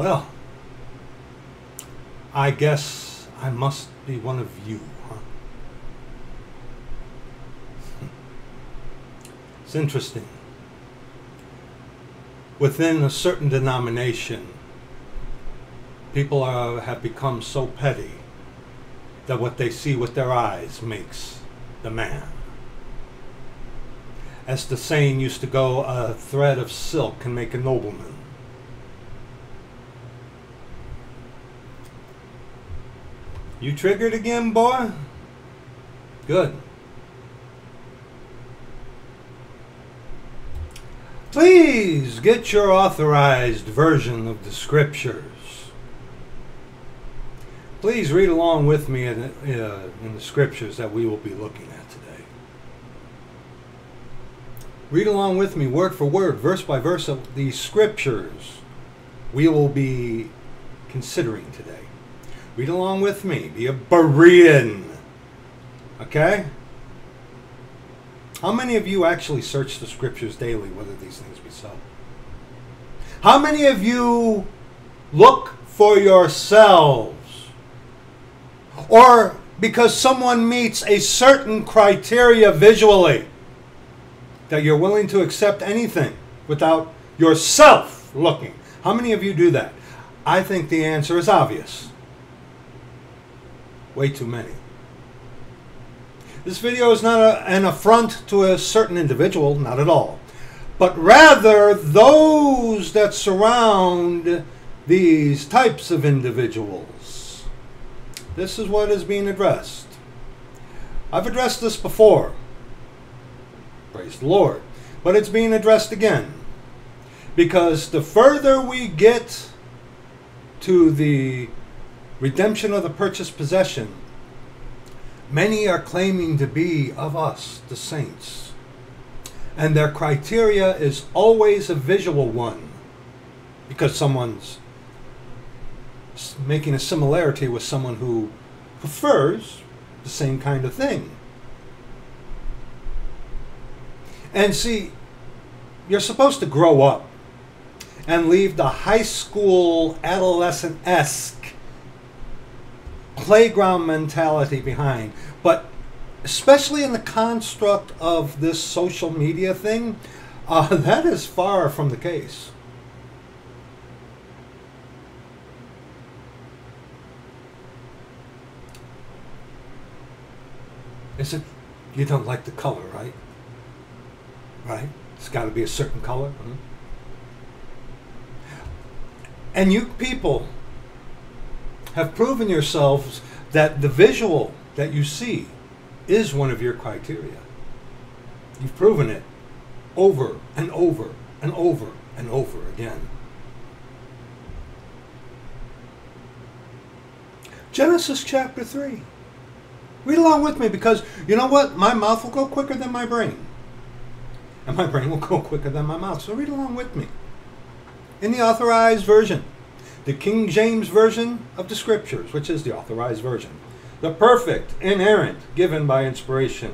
Well, I guess I must be one of you, huh? It's interesting. Within a certain denomination, people are, have become so petty that what they see with their eyes makes the man. As the saying used to go, a thread of silk can make a nobleman. You triggered again, boy? Good. Please get your authorized version of the scriptures. Please read along with me in, uh, in the scriptures that we will be looking at today. Read along with me, word for word, verse by verse, of the scriptures we will be considering today. Read along with me. Be a Berean. Okay? How many of you actually search the scriptures daily whether these things be so? How many of you look for yourselves? Or because someone meets a certain criteria visually, that you're willing to accept anything without yourself looking? How many of you do that? I think the answer is obvious. Way too many. This video is not a, an affront to a certain individual, not at all, but rather those that surround these types of individuals. This is what is being addressed. I've addressed this before. Praise the Lord. But it's being addressed again. Because the further we get to the redemption of the purchased possession, many are claiming to be of us, the saints. And their criteria is always a visual one because someone's making a similarity with someone who prefers the same kind of thing. And see, you're supposed to grow up and leave the high school adolescent esque playground mentality behind. But especially in the construct of this social media thing, uh, that is far from the case. Is it you don't like the color, right? Right? It's got to be a certain color. Mhm. And you people have proven yourselves that the visual that you see is one of your criteria. You've proven it over and over and over and over again. Genesis chapter 3. Read along with me because you know what? My mouth will go quicker than my brain. And my brain will go quicker than my mouth. So read along with me. In the authorized version, the King James Version of the Scriptures, which is the authorized version, the perfect, inerrant, given by inspiration,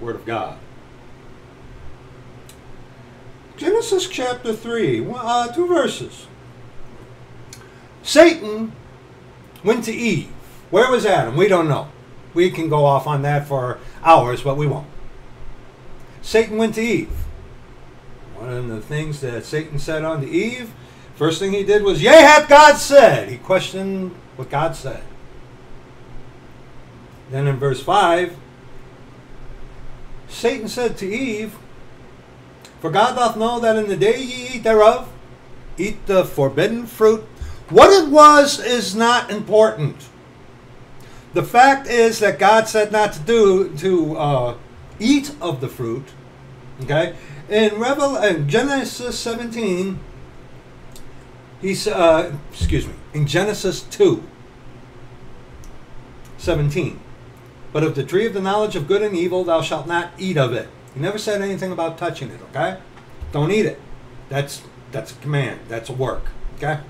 Word of God. Genesis chapter 3, uh, two verses. Satan went to Eve. Where was Adam? We don't know. We can go off on that for hours, but we won't. Satan went to Eve. One of the things that Satan said unto Eve, first thing he did was, Yea, hath God said. He questioned what God said. Then in verse 5, Satan said to Eve, For God doth know that in the day ye eat thereof, eat the forbidden fruit. What it was is not important. The fact is that God said not to do to uh, eat of the fruit. Okay, in Revel in Genesis 17, he's uh, excuse me in Genesis 2, 17. But of the tree of the knowledge of good and evil, thou shalt not eat of it. He never said anything about touching it. Okay, don't eat it. That's that's a command. That's a work. Okay.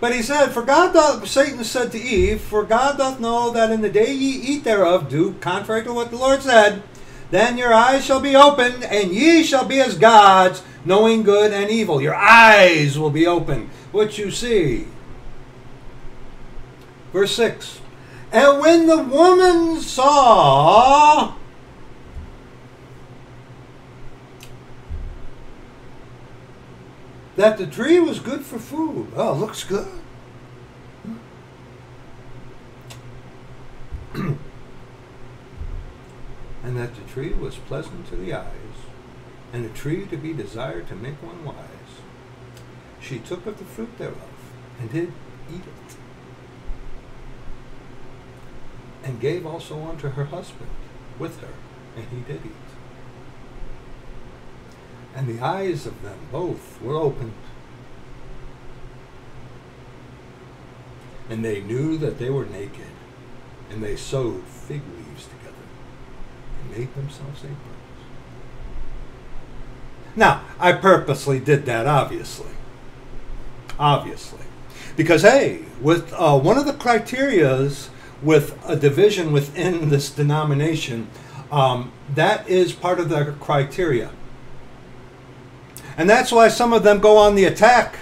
But he said, For God doth, Satan said to Eve, For God doth know that in the day ye eat thereof, do contrary to what the Lord said, then your eyes shall be opened, and ye shall be as gods, knowing good and evil. Your eyes will be open. What you see. Verse 6. And when the woman saw that the tree was good for food. Oh, looks good. and that the tree was pleasant to the eyes, and a tree to be desired to make one wise. She took of the fruit thereof, and did eat it, and gave also unto her husband with her, and he did eat and the eyes of them both were opened. And they knew that they were naked, and they sewed fig leaves made themselves aprons. Now, I purposely did that, obviously. Obviously. Because, hey, with uh, one of the criterias with a division within this denomination, um, that is part of the criteria and that's why some of them go on the attack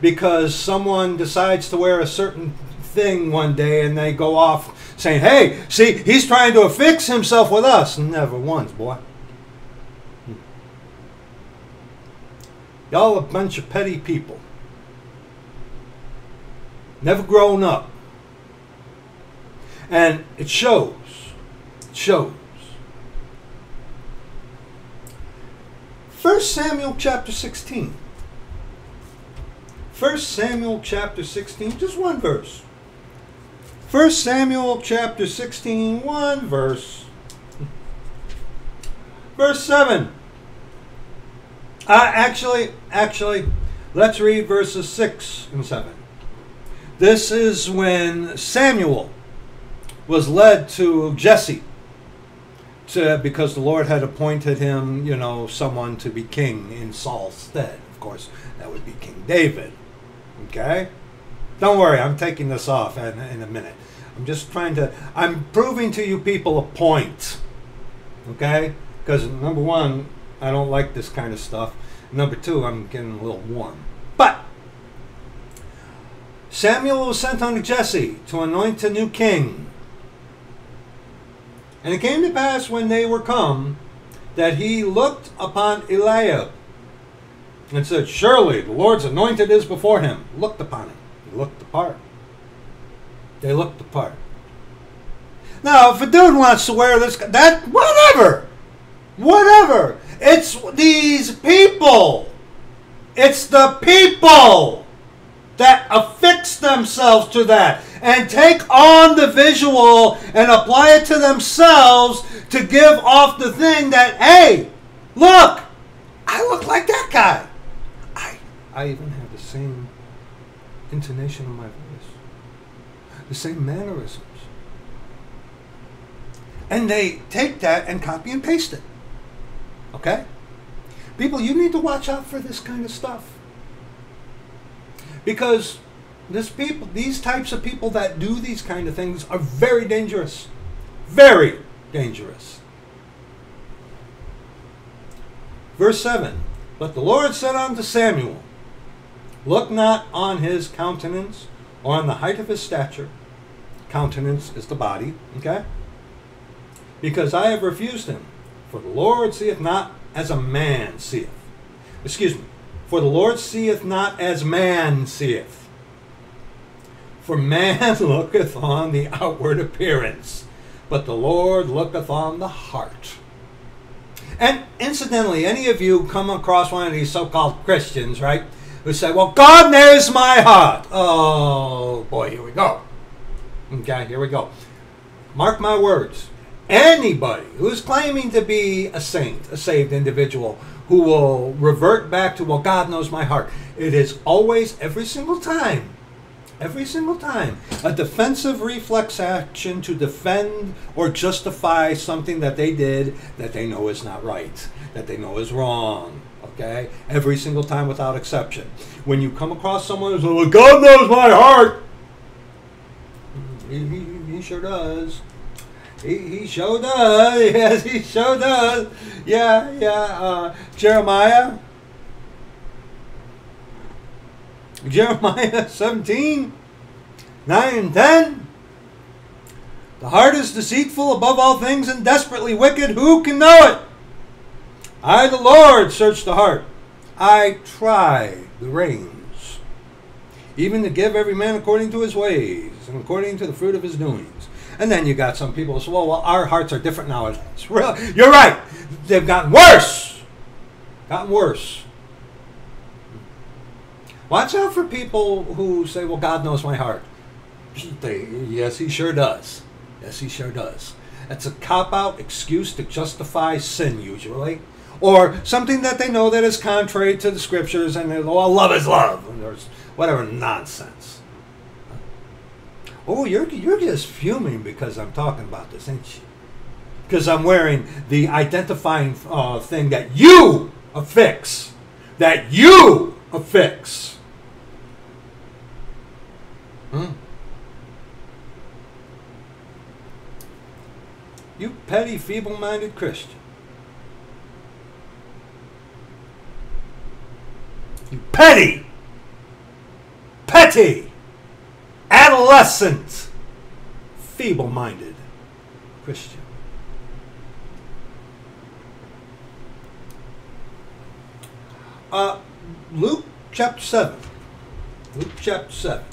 because someone decides to wear a certain thing one day and they go off saying, hey, see, he's trying to affix himself with us. Never once, boy. Y'all a bunch of petty people. Never grown up. And it shows. It shows. 1 Samuel chapter 16. 1 Samuel chapter 16, just one verse. 1 Samuel chapter 16, one verse. Verse 7. Uh, actually, actually, let's read verses 6 and 7. This is when Samuel was led to Jesse to, because the Lord had appointed him, you know, someone to be king in Saul's stead. Of course, that would be King David. Okay? Don't worry, I'm taking this off in, in a minute. I'm just trying to, I'm proving to you people a point. Okay? Because number one, I don't like this kind of stuff. Number two, I'm getting a little warm. But Samuel was sent unto Jesse to anoint a new king and it came to pass when they were come that he looked upon Eliab and said, Surely the Lord's anointed is before him. Looked upon him. Looked apart. They looked apart. Now, if a dude wants to wear this, that, whatever. Whatever. It's these people. It's the people that affix themselves to that and take on the visual and apply it to themselves to give off the thing that, hey, look, I look like that guy. I, I even the intonation of my voice, the same mannerisms. And they take that and copy and paste it. Okay? People, you need to watch out for this kind of stuff. Because this people, these types of people that do these kind of things are very dangerous. Very dangerous. Verse 7 But the Lord said unto Samuel, Look not on his countenance or on the height of his stature. Countenance is the body, okay? Because I have refused him. For the Lord seeth not as a man seeth. Excuse me. For the Lord seeth not as man seeth. For man looketh on the outward appearance, but the Lord looketh on the heart. And incidentally, any of you come across one of these so called Christians, right? Who say, Well, God knows my heart. Oh, boy, here we go. Okay, here we go. Mark my words. Anybody who's claiming to be a saint, a saved individual, who will revert back to, well, God knows my heart. It is always, every single time, every single time, a defensive reflex action to defend or justify something that they did that they know is not right, that they know is wrong. Okay? Every single time without exception. When you come across someone who's like, God knows my heart, he, he, he sure does. He, he sure does. Yes, he sure does. Yeah, yeah. Uh, Jeremiah, Jeremiah 17, 9 and 10. The heart is deceitful above all things and desperately wicked. Who can know it? I, the Lord, search the heart. I try the reins, even to give every man according to his ways and according to the fruit of his doings. And then you got some people who say, well, well our hearts are different now. It's real. You're right. They've gotten worse. Gotten worse. Watch out for people who say, well, God knows my heart. They, yes, he sure does. Yes, he sure does. That's a cop out excuse to justify sin, usually. Or something that they know that is contrary to the scriptures and they're, oh, love is love. Or whatever nonsense. Oh, you're, you're just fuming because I'm talking about this, ain't you? Because I'm wearing the identifying uh, thing that you affix. That you affix. Hmm. You petty, feeble minded Christian. You petty, petty, adolescent, feeble minded Christian. Uh, Luke chapter 7. Luke chapter 7.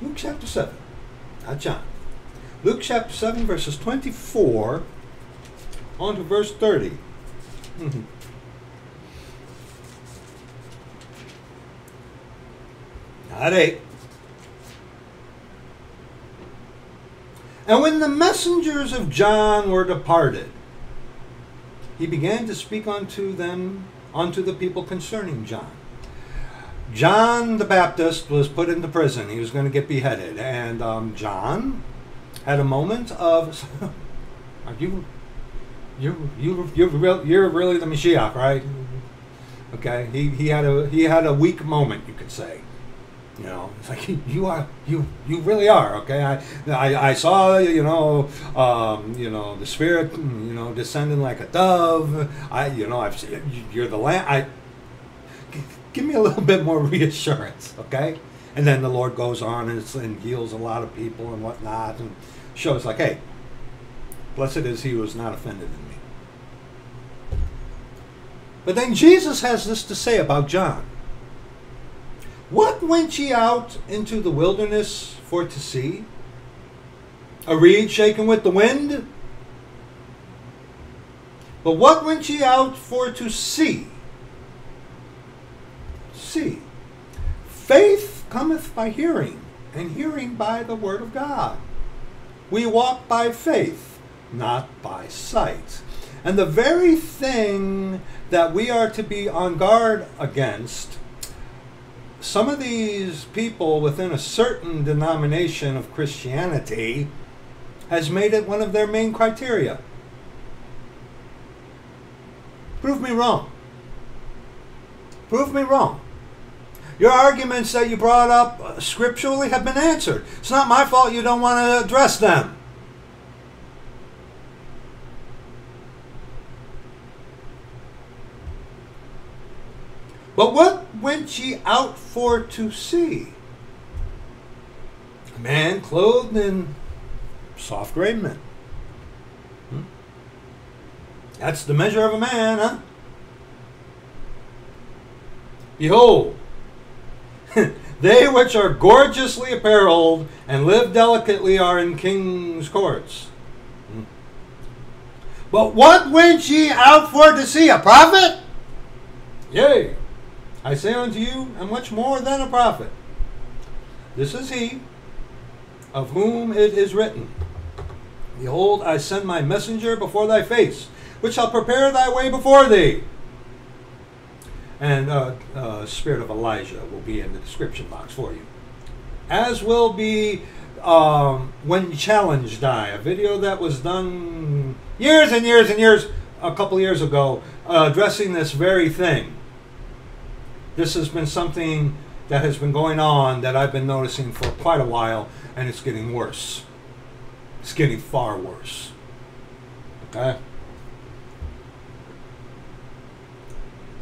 Luke chapter 7, not John. Luke chapter 7, verses 24 on to verse 30. Mm-hmm. Not 8. And when the messengers of John were departed, he began to speak unto them, unto the people concerning John. John the Baptist was put into prison. He was going to get beheaded. And um, John had a moment of, are you, you, you, you're, real, you're really the Mashiach, right? Okay. He, he had a he had a weak moment, you could say. You know, it's like you are you you really are okay. I I, I saw you know um, you know the spirit you know descending like a dove. I you know I've you're the lamb. I give me a little bit more reassurance, okay? And then the Lord goes on and, and heals a lot of people and whatnot and shows like, hey, blessed is he who is not offended in me. But then Jesus has this to say about John. What went ye out into the wilderness for to see? A reed shaken with the wind? But what went ye out for to see? see. Faith cometh by hearing, and hearing by the word of God. We walk by faith, not by sight. And the very thing that we are to be on guard against, some of these people within a certain denomination of Christianity has made it one of their main criteria. Prove me wrong. Prove me wrong. Your arguments that you brought up uh, scripturally have been answered. It's not my fault you don't want to address them. But what went ye out for to see? A man clothed in soft raiment. Hmm? That's the measure of a man, huh? Behold, they which are gorgeously apparelled and live delicately are in king's courts. Hmm. But what went ye out for to see? A prophet? Yea, I say unto you, I'm much more than a prophet. This is he of whom it is written Behold, I send my messenger before thy face, which shall prepare thy way before thee and uh, uh, Spirit of Elijah will be in the description box for you. As will be um, When Challenged I, a video that was done years and years and years, a couple years ago, uh, addressing this very thing. This has been something that has been going on that I've been noticing for quite a while, and it's getting worse. It's getting far worse. Okay?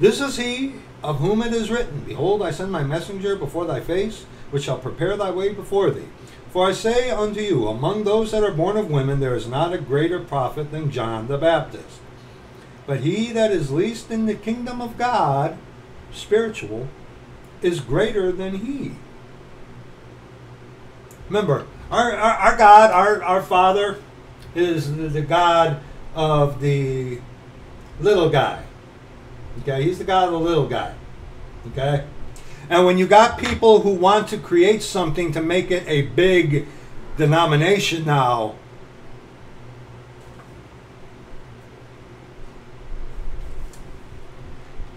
This is he of whom it is written, Behold, I send my messenger before thy face, which shall prepare thy way before thee. For I say unto you, among those that are born of women, there is not a greater prophet than John the Baptist. But he that is least in the kingdom of God, spiritual, is greater than he. Remember, our, our, our God, our, our Father, is the God of the little guy. Okay, he's the God of the little guy. Okay? And when you got people who want to create something to make it a big denomination now,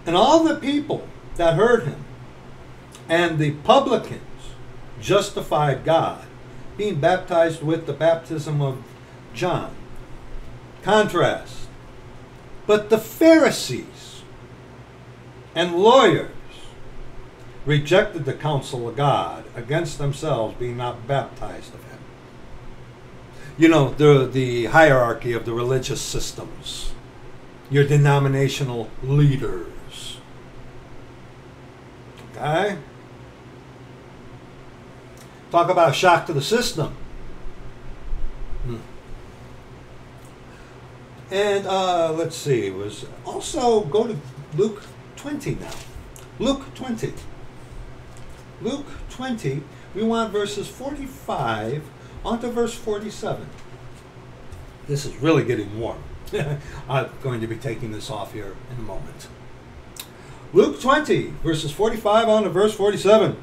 and all the people that heard him and the publicans justified God, being baptized with the baptism of John. Contrast. But the Pharisees and lawyers rejected the counsel of God against themselves, being not baptized of him. You know, the, the hierarchy of the religious systems, your denominational leaders. Okay? Talk about a shock to the system. Hmm. And uh, let's see, was also go to Luke 20 now. Luke 20. Luke 20, we want verses 45 on to verse 47. This is really getting warm. I'm going to be taking this off here in a moment. Luke 20, verses 45 on to verse 47.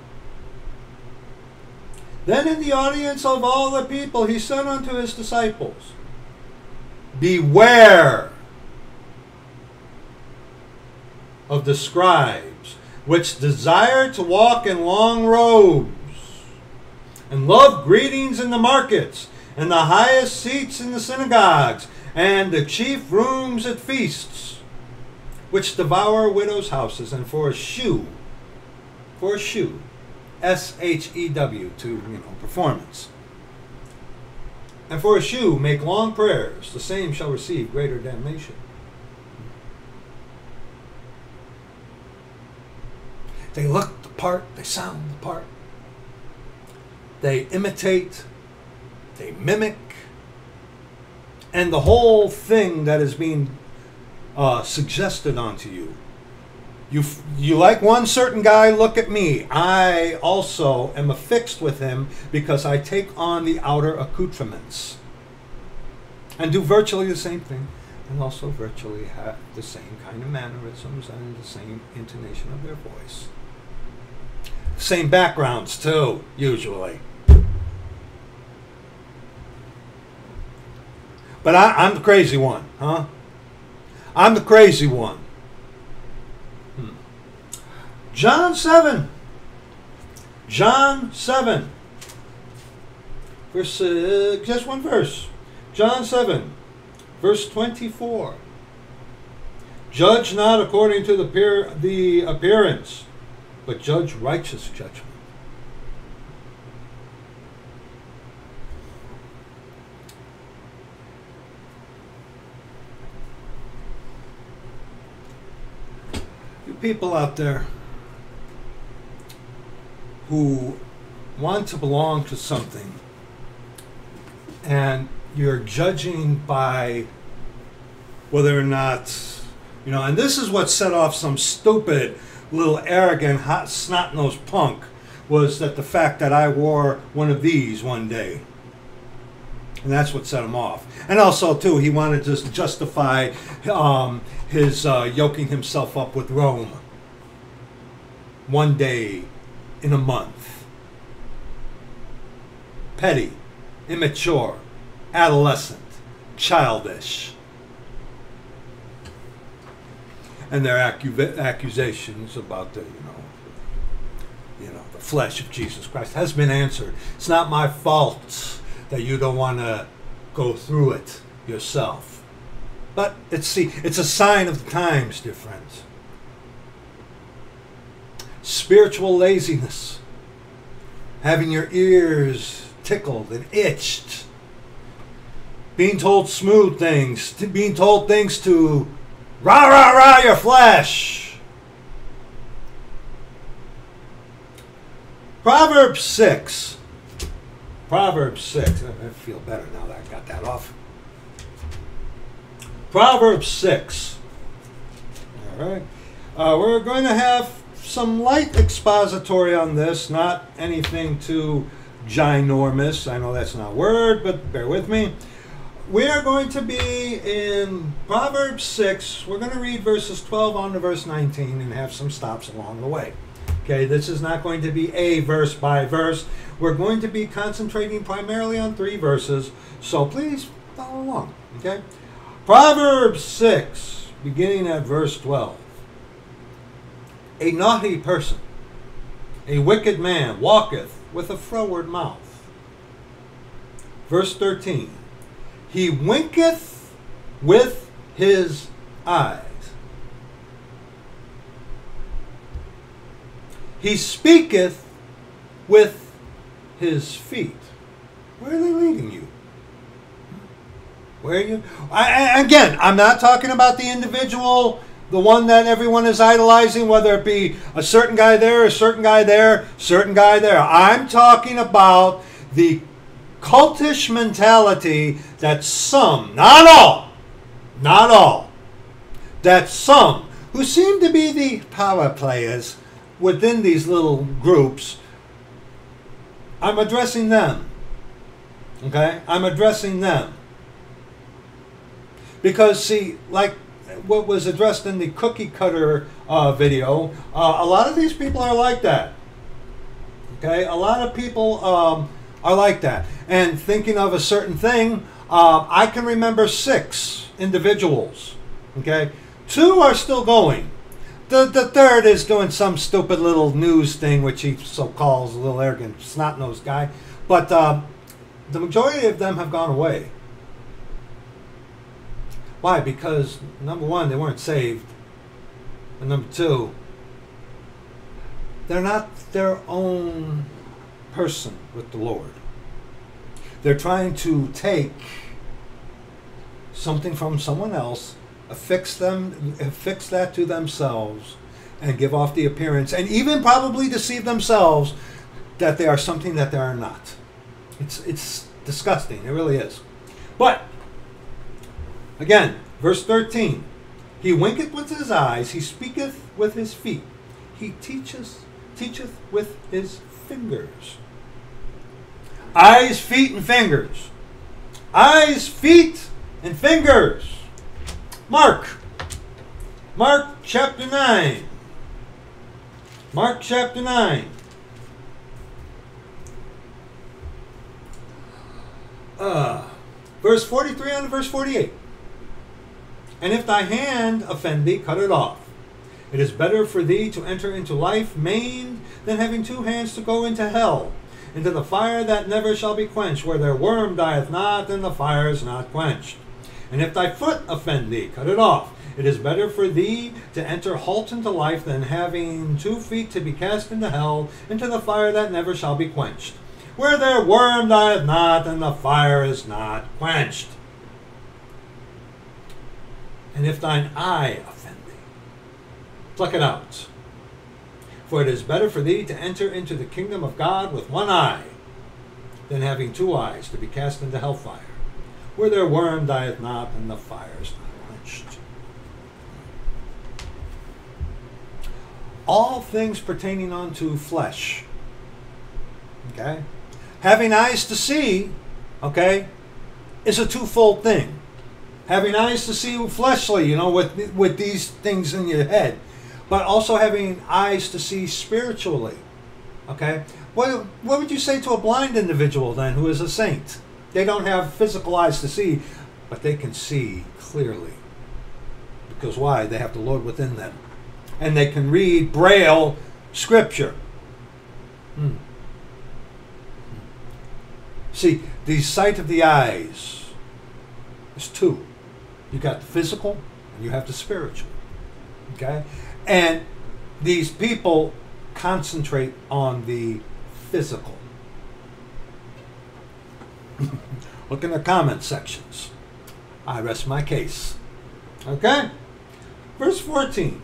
Then in the audience of all the people, he said unto his disciples, Beware of the scribes, which desire to walk in long robes, and love greetings in the markets, and the highest seats in the synagogues, and the chief rooms at feasts, which devour widows' houses, and for a shoe, for a shoe, S H E W, to you know performance. And for a shoe, make long prayers. The same shall receive greater damnation. They look the part, they sound the part, they imitate, they mimic, and the whole thing that is being uh, suggested onto you. You, you like one certain guy, look at me. I also am affixed with him because I take on the outer accoutrements and do virtually the same thing and also virtually have the same kind of mannerisms and the same intonation of their voice. Same backgrounds, too, usually. But I, I'm the crazy one, huh? I'm the crazy one. John 7. John 7. Verse, uh, just one verse. John 7, verse 24. Judge not according to the, the appearance, but judge righteous judgment. People out there who want to belong to something and you're judging by whether or not, you know, and this is what set off some stupid little arrogant hot snot nosed punk was that the fact that I wore one of these one day. And that's what set him off. And also, too, he wanted to justify um, his uh, yoking himself up with Rome one day in a month. Petty, immature, adolescent, childish. And their accu- accusations about the, you know, you know, the flesh of Jesus Christ has been answered. It's not my fault that you don't want to go through it yourself. But it's see, it's a sign of the times, dear friends. Spiritual laziness, having your ears tickled and itched, being told smooth things, being told things to rah rah rah your flesh. Proverbs 6 Proverbs 6. I feel better now that I got that off. Proverbs 6. All right. Uh, we're going to have some light expository on this, not anything too ginormous. I know that's not a word, but bear with me. We are going to be in Proverbs 6. We're going to read verses 12 on to verse 19 and have some stops along the way. Okay, this is not going to be a verse by verse. We're going to be concentrating primarily on three verses, so please follow along. Okay? Proverbs 6, beginning at verse 12. A naughty person, a wicked man, walketh with a froward mouth. Verse 13. He winketh with his eyes. He speaketh with his feet. Where are they leading you? Where are you? I, again, I'm not talking about the individual, the one that everyone is idolizing, whether it be a certain guy there, a certain guy there, certain guy there. I'm talking about the cultish mentality that some, not all, not all, that some who seem to be the power players within these little groups, I'm addressing them. Okay? I'm addressing them. Because, see, like what was addressed in the cookie cutter uh, video, uh, a lot of these people are like that. Okay? A lot of people um, are like that. And thinking of a certain thing, uh, I can remember six individuals. Okay? Two are still going. The, the third is doing some stupid little news thing, which he so calls a little arrogant, snot nosed guy. But um, the majority of them have gone away. Why? Because number one, they weren't saved. And number two, they're not their own person with the Lord. They're trying to take something from someone else affix them affix that to themselves and give off the appearance and even probably deceive themselves that they are something that they are not. It's it's disgusting. It really is. But again verse 13 he winketh with his eyes. He speaketh with his feet. He teacheth teacheth with his fingers. Eyes feet and fingers. Eyes feet and fingers Mark. Mark chapter 9. Mark chapter 9. Uh, verse 43 on verse 48. And if thy hand offend thee, cut it off. It is better for thee to enter into life maimed than having two hands to go into hell, into the fire that never shall be quenched, where their worm dieth not, and the fire is not quenched. And if thy foot offend thee, cut it off. It is better for thee to enter halt into life than having two feet to be cast into hell, into the fire that never shall be quenched. Where their worm dieth not, and the fire is not quenched. And if thine eye offend thee, pluck it out. For it is better for thee to enter into the kingdom of God with one eye, than having two eyes to be cast into hellfire where their worm dieth not and the fire is not quenched. All things pertaining unto flesh. Okay? Having eyes to see, okay, is a twofold thing. Having eyes to see fleshly, you know, with with these things in your head, but also having eyes to see spiritually. Okay? What what would you say to a blind individual then who is a saint? They don't have physical eyes to see, but they can see clearly. Because why? They have the Lord within them. And they can read Braille scripture. Hmm. See, the sight of the eyes is two. You got the physical and you have the spiritual. Okay? And these people concentrate on the physical. Look in the comment sections. I rest my case. Okay? Verse 14.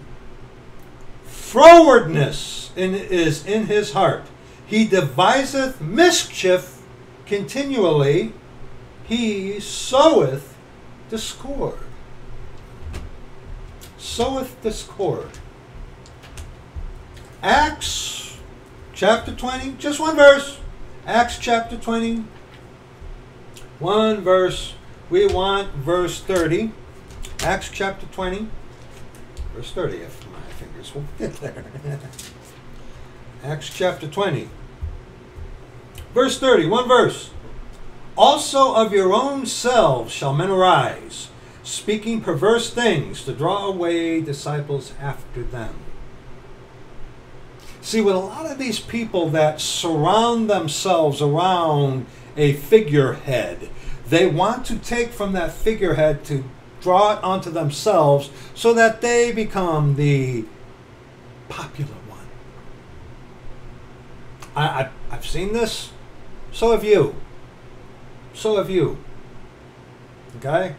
Frowardness in, is in his heart. He deviseth mischief continually, he soweth discord. Soweth discord. Acts chapter 20, just one verse. Acts chapter 20, one verse. We want verse 30. Acts chapter 20, verse 30, if my fingers will get there. Acts chapter 20, verse 30, one verse. Also of your own selves shall men arise, speaking perverse things to draw away disciples after them. See, with a lot of these people that surround themselves around a figurehead, they want to take from that figurehead to draw it onto themselves so that they become the popular one. I, I, I've seen this. So have you. So have you. Okay?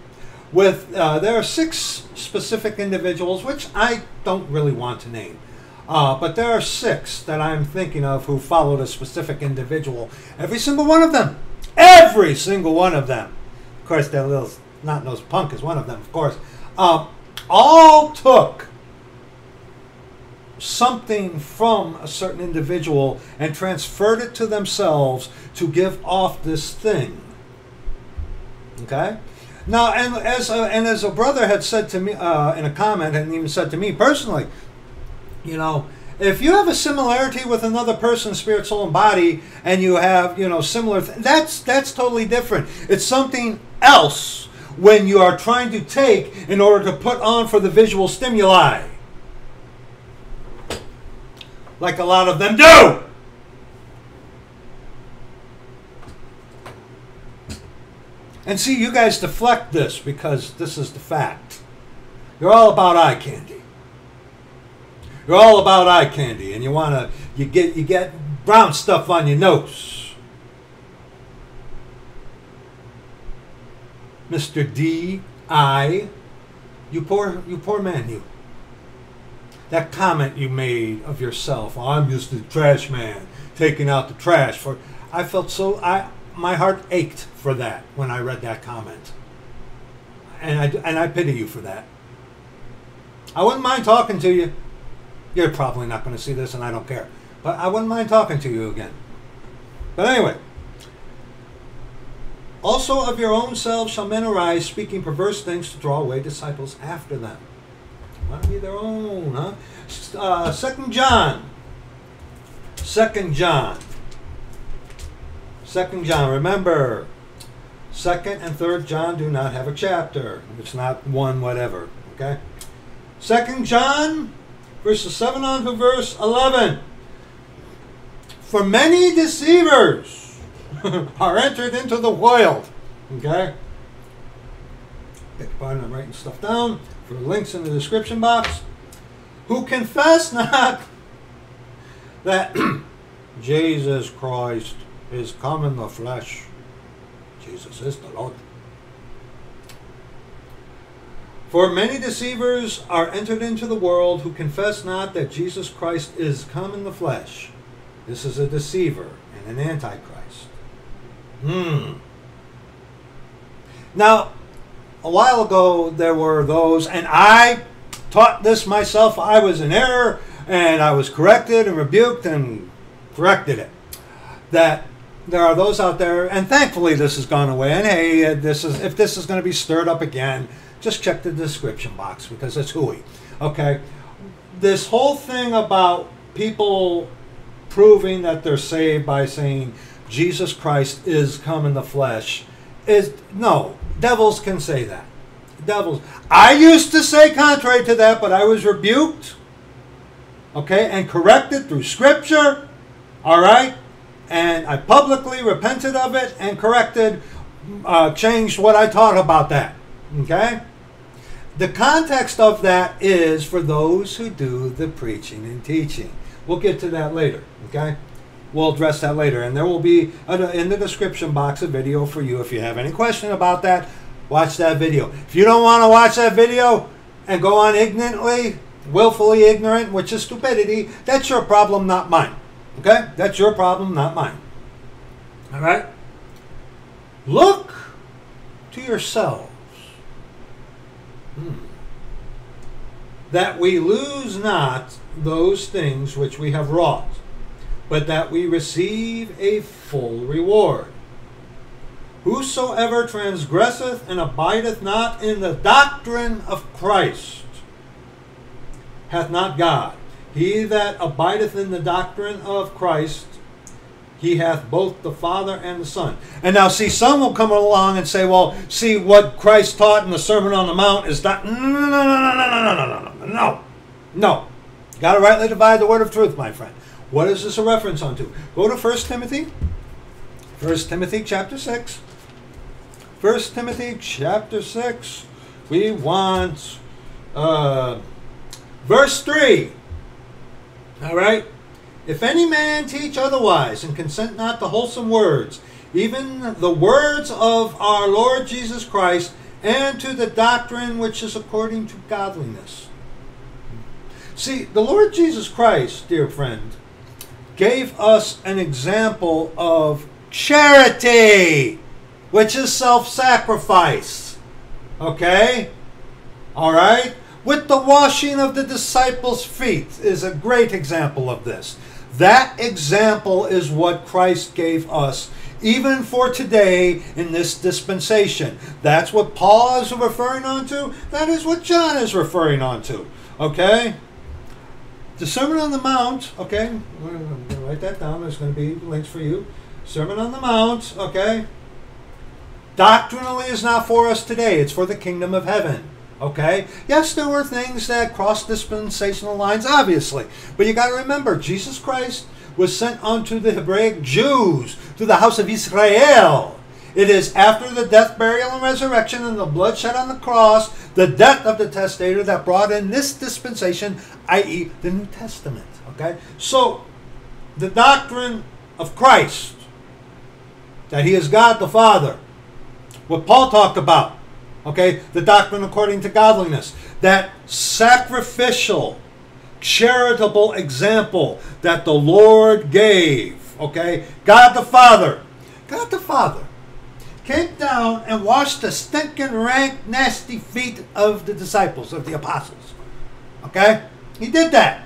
With uh, there are six specific individuals, which I don't really want to name. Uh, but there are six that I'm thinking of who followed a specific individual. Every single one of them. Every single one of them. Of course, that little not nose punk is one of them, of course. Um, all took something from a certain individual and transferred it to themselves to give off this thing. Okay? Now, and as a, and as a brother had said to me uh, in a comment, and even said to me personally, you know, if you have a similarity with another person, spirit, soul, and body, and you have you know similar, th- that's that's totally different. It's something else when you are trying to take in order to put on for the visual stimuli, like a lot of them do. And see, you guys deflect this because this is the fact. You're all about eye candy. You're all about eye candy, and you wanna you get you get brown stuff on your nose. Mr. D I you poor you poor man you. That comment you made of yourself, oh, I'm just a trash man, taking out the trash for I felt so I my heart ached for that when I read that comment. And I and I pity you for that. I wouldn't mind talking to you. You're probably not going to see this, and I don't care. But I wouldn't mind talking to you again. But anyway. Also of your own selves shall men arise, speaking perverse things to draw away disciples after them. Want to be their own, huh? Uh, Second John. Second John. Second John. Remember, Second and Third John do not have a chapter. It's not one whatever. Okay. Second John verses 7 on to verse 11. For many deceivers are entered into the world. Okay? Pardon, I'm writing stuff down for links in the description box. Who confess not that Jesus Christ is come in the flesh. Jesus is the Lord. For many deceivers are entered into the world who confess not that Jesus Christ is come in the flesh. This is a deceiver and an antichrist. Hmm. Now, a while ago there were those, and I taught this myself. I was in error, and I was corrected and rebuked and corrected it. That there are those out there, and thankfully this has gone away. And hey, this is if this is going to be stirred up again, just check the description box because it's hooey. Okay, this whole thing about people proving that they're saved by saying Jesus Christ is come in the flesh is no devils can say that. Devils. I used to say contrary to that, but I was rebuked. Okay, and corrected through Scripture. All right, and I publicly repented of it and corrected, uh, changed what I taught about that. Okay. The context of that is for those who do the preaching and teaching. We'll get to that later, okay? We'll address that later. And there will be a, uh, in the description box a video for you. If you have any question about that, watch that video. If you don't want to watch that video and go on ignorantly, willfully ignorant, which is stupidity, that's your problem, not mine. Okay? That's your problem, not mine. All right? Look to yourselves hmm, that we lose not those things which we have wrought, but that we receive a full reward. Whosoever transgresseth and abideth not in the doctrine of Christ hath not God. He that abideth in the doctrine of Christ, he hath both the Father and the Son. And now, see, some will come along and say, well, see, what Christ taught in the Sermon on the Mount is that. No, no, no, no, no, no, no, no, no, no, no. No. Got to rightly divide the word of truth, my friend. What is this a reference unto? Go to 1 Timothy. 1 Timothy chapter 6. 1 Timothy chapter 6. We want uh, verse 3. All right? If any man teach otherwise and consent not to wholesome words, even the words of our Lord Jesus Christ, and to the doctrine which is according to godliness. See, the Lord Jesus Christ, dear friend, gave us an example of charity, which is self sacrifice. Okay? All right? With the washing of the disciples' feet is a great example of this. That example is what Christ gave us, even for today in this dispensation. That's what Paul is referring on to. That is what John is referring on to. Okay? The Sermon on the Mount, okay, write that down. There's going to be links for you. Sermon on the Mount, okay, doctrinally is not for us today, it's for the kingdom of heaven. Okay? Yes, there were things that crossed dispensational lines, obviously. But you got to remember, Jesus Christ was sent unto the Hebraic Jews, to the house of Israel. It is after the death, burial, and resurrection and the blood shed on the cross, the death of the testator, that brought in this dispensation, i.e., the New Testament. Okay? So, the doctrine of Christ, that He is God the Father, what Paul talked about, Okay, the doctrine according to godliness. That sacrificial, charitable example that the Lord gave. Okay, God the Father. God the Father came down and washed the stinking, rank, nasty feet of the disciples, of the apostles. Okay? He did that.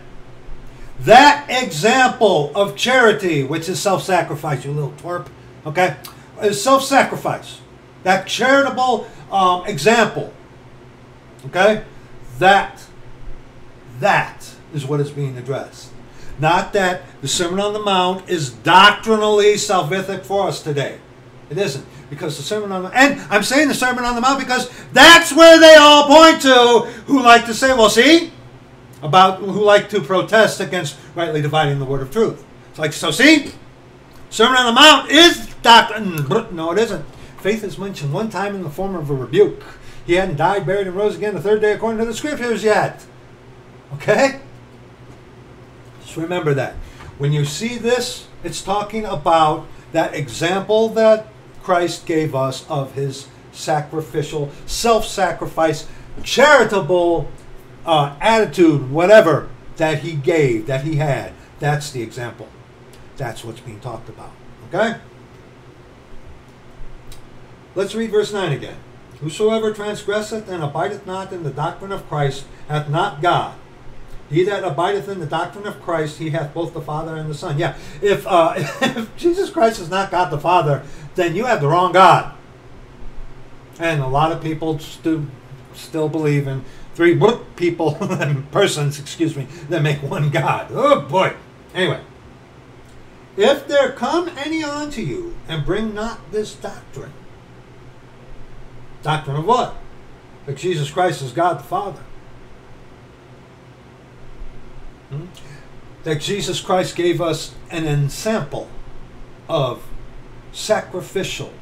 That example of charity, which is self sacrifice, you little twerp, okay, is self sacrifice. That charitable um, example. Okay? That, that is what is being addressed. Not that the Sermon on the Mount is doctrinally salvific for us today. It isn't. Because the Sermon on the and I'm saying the Sermon on the Mount because that's where they all point to who like to say, well, see? About who like to protest against rightly dividing the word of truth. It's like, so see? Sermon on the Mount is doctrine. No, it isn't. Faith is mentioned one time in the form of a rebuke. He hadn't died, buried, and rose again the third day according to the scriptures yet. Okay? Just remember that. When you see this, it's talking about that example that Christ gave us of his sacrificial, self sacrifice, charitable uh, attitude, whatever that he gave, that he had. That's the example. That's what's being talked about. Okay? Let's read verse 9 again. Whosoever transgresseth and abideth not in the doctrine of Christ hath not God. He that abideth in the doctrine of Christ, he hath both the Father and the Son. Yeah, if, uh, if Jesus Christ is not God the Father, then you have the wrong God. And a lot of people still, still believe in three people, and persons, excuse me, that make one God. Oh boy. Anyway, if there come any unto you and bring not this doctrine, Doctrine of what? That Jesus Christ is God the Father. Hmm? That Jesus Christ gave us an ensample of sacrificial,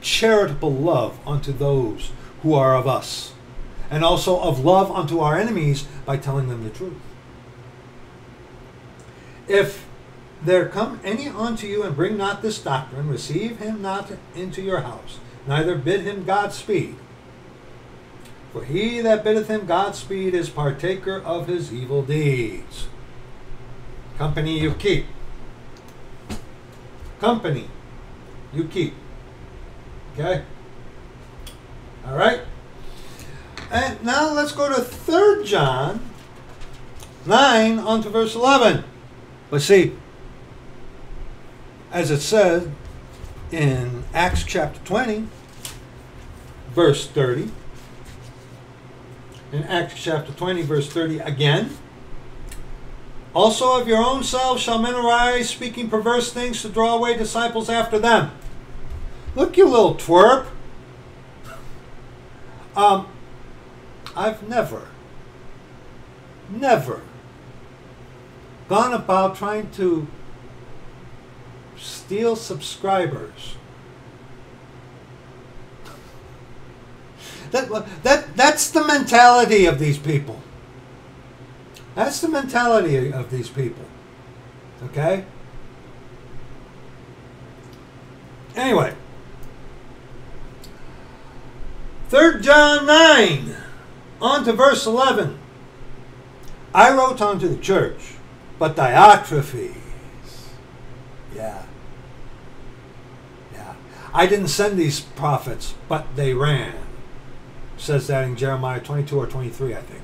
charitable love unto those who are of us, and also of love unto our enemies by telling them the truth. If there come any unto you and bring not this doctrine, receive him not into your house neither bid him Godspeed. For he that biddeth him Godspeed is partaker of his evil deeds. Company you keep. company you keep. Okay? All right? And now let's go to 3 John 9 on to verse 11. But see, as it says in Acts chapter 20, verse 30, in Acts chapter 20, verse 30 again, also of your own selves shall men arise, speaking perverse things to draw away disciples after them. Look, you little twerp. Um, I've never, never gone about trying to steal subscribers. That, that, that's the mentality of these people. That's the mentality of these people. Okay? Anyway, 3 John 9, on to verse 11. I wrote unto the church, but Diotrephes. Yeah. Yeah. I didn't send these prophets, but they ran. Says that in Jeremiah 22 or 23, I think.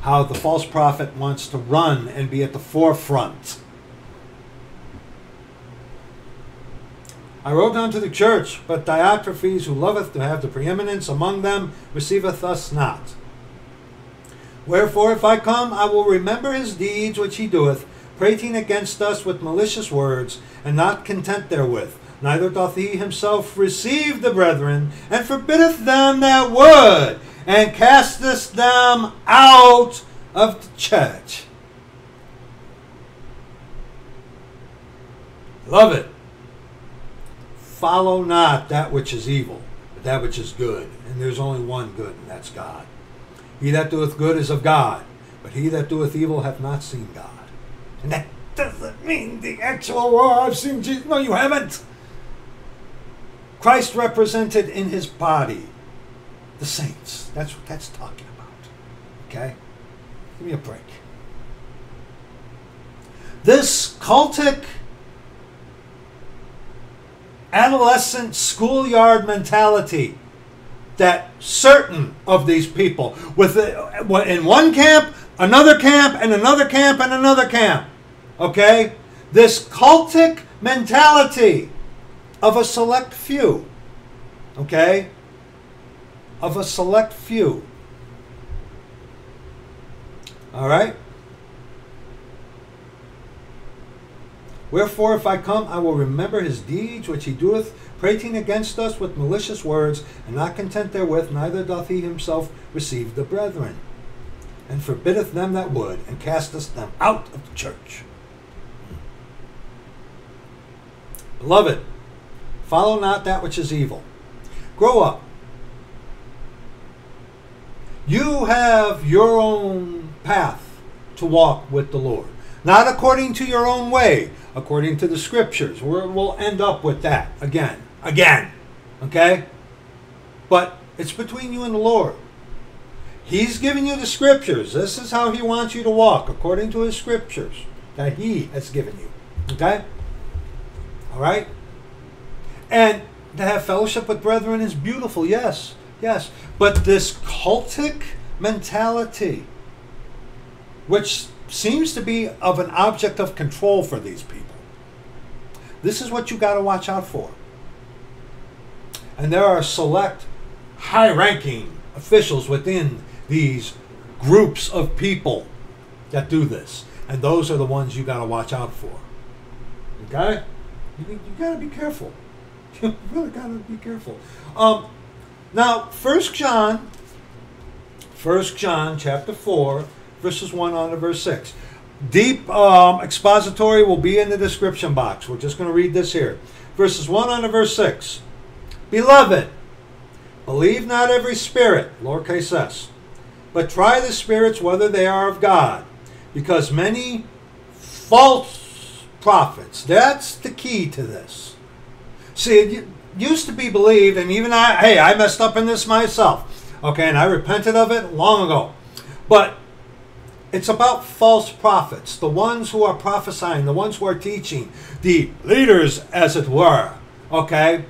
How the false prophet wants to run and be at the forefront. I wrote unto the church, but Diotrephes, who loveth to have the preeminence among them, receiveth us not. Wherefore, if I come, I will remember his deeds which he doeth, prating against us with malicious words, and not content therewith. Neither doth he himself receive the brethren, and forbiddeth them that would, and casteth them out of the church. Love it. Follow not that which is evil, but that which is good. And there's only one good, and that's God. He that doeth good is of God, but he that doeth evil hath not seen God. And that doesn't mean the actual, oh, I've seen Jesus. No, you haven't. Christ represented in his body the saints. That's what that's talking about. Okay? Give me a break. This cultic adolescent schoolyard mentality that certain of these people with in one camp another camp and another camp and another camp okay this cultic mentality of a select few okay? Of a select few. All right? Wherefore, if I come, I will remember his deeds which he doeth, prating against us with malicious words, and not content therewith, neither doth he himself receive the brethren, and forbiddeth them that would, and casteth them out of the church. Beloved, follow not that which is evil. Grow up. You have your own path to walk with the Lord. Not according to your own way, according to the scriptures. we will end up with that again, again. Okay? But it's between you and the Lord. He's giving you the scriptures. This is how he wants you to walk, according to his scriptures that he has given you. Okay? All right? And to have fellowship with brethren is beautiful, yes, yes. But this cultic mentality, which seems to be of an object of control for these people. This is what you got to watch out for. And there are select high ranking officials within these groups of people that do this. And those are the ones you got to watch out for. Okay? You, you got to be careful. You really got to be careful. Um, now, First John, First John chapter 4, verses 1 on to verse 6. Deep um, expository will be in the description box. We're just going to read this here. Verses 1 on to verse 6. Beloved, believe not every spirit, lowercase s, but try the spirits whether they are of God, because many false prophets, that's the key to this. See, it used to be believed, and even I, hey, I messed up in this myself, okay, and I repented of it long ago. But It's about false prophets, the ones who are prophesying, the ones who are teaching, the leaders, as it were. Okay?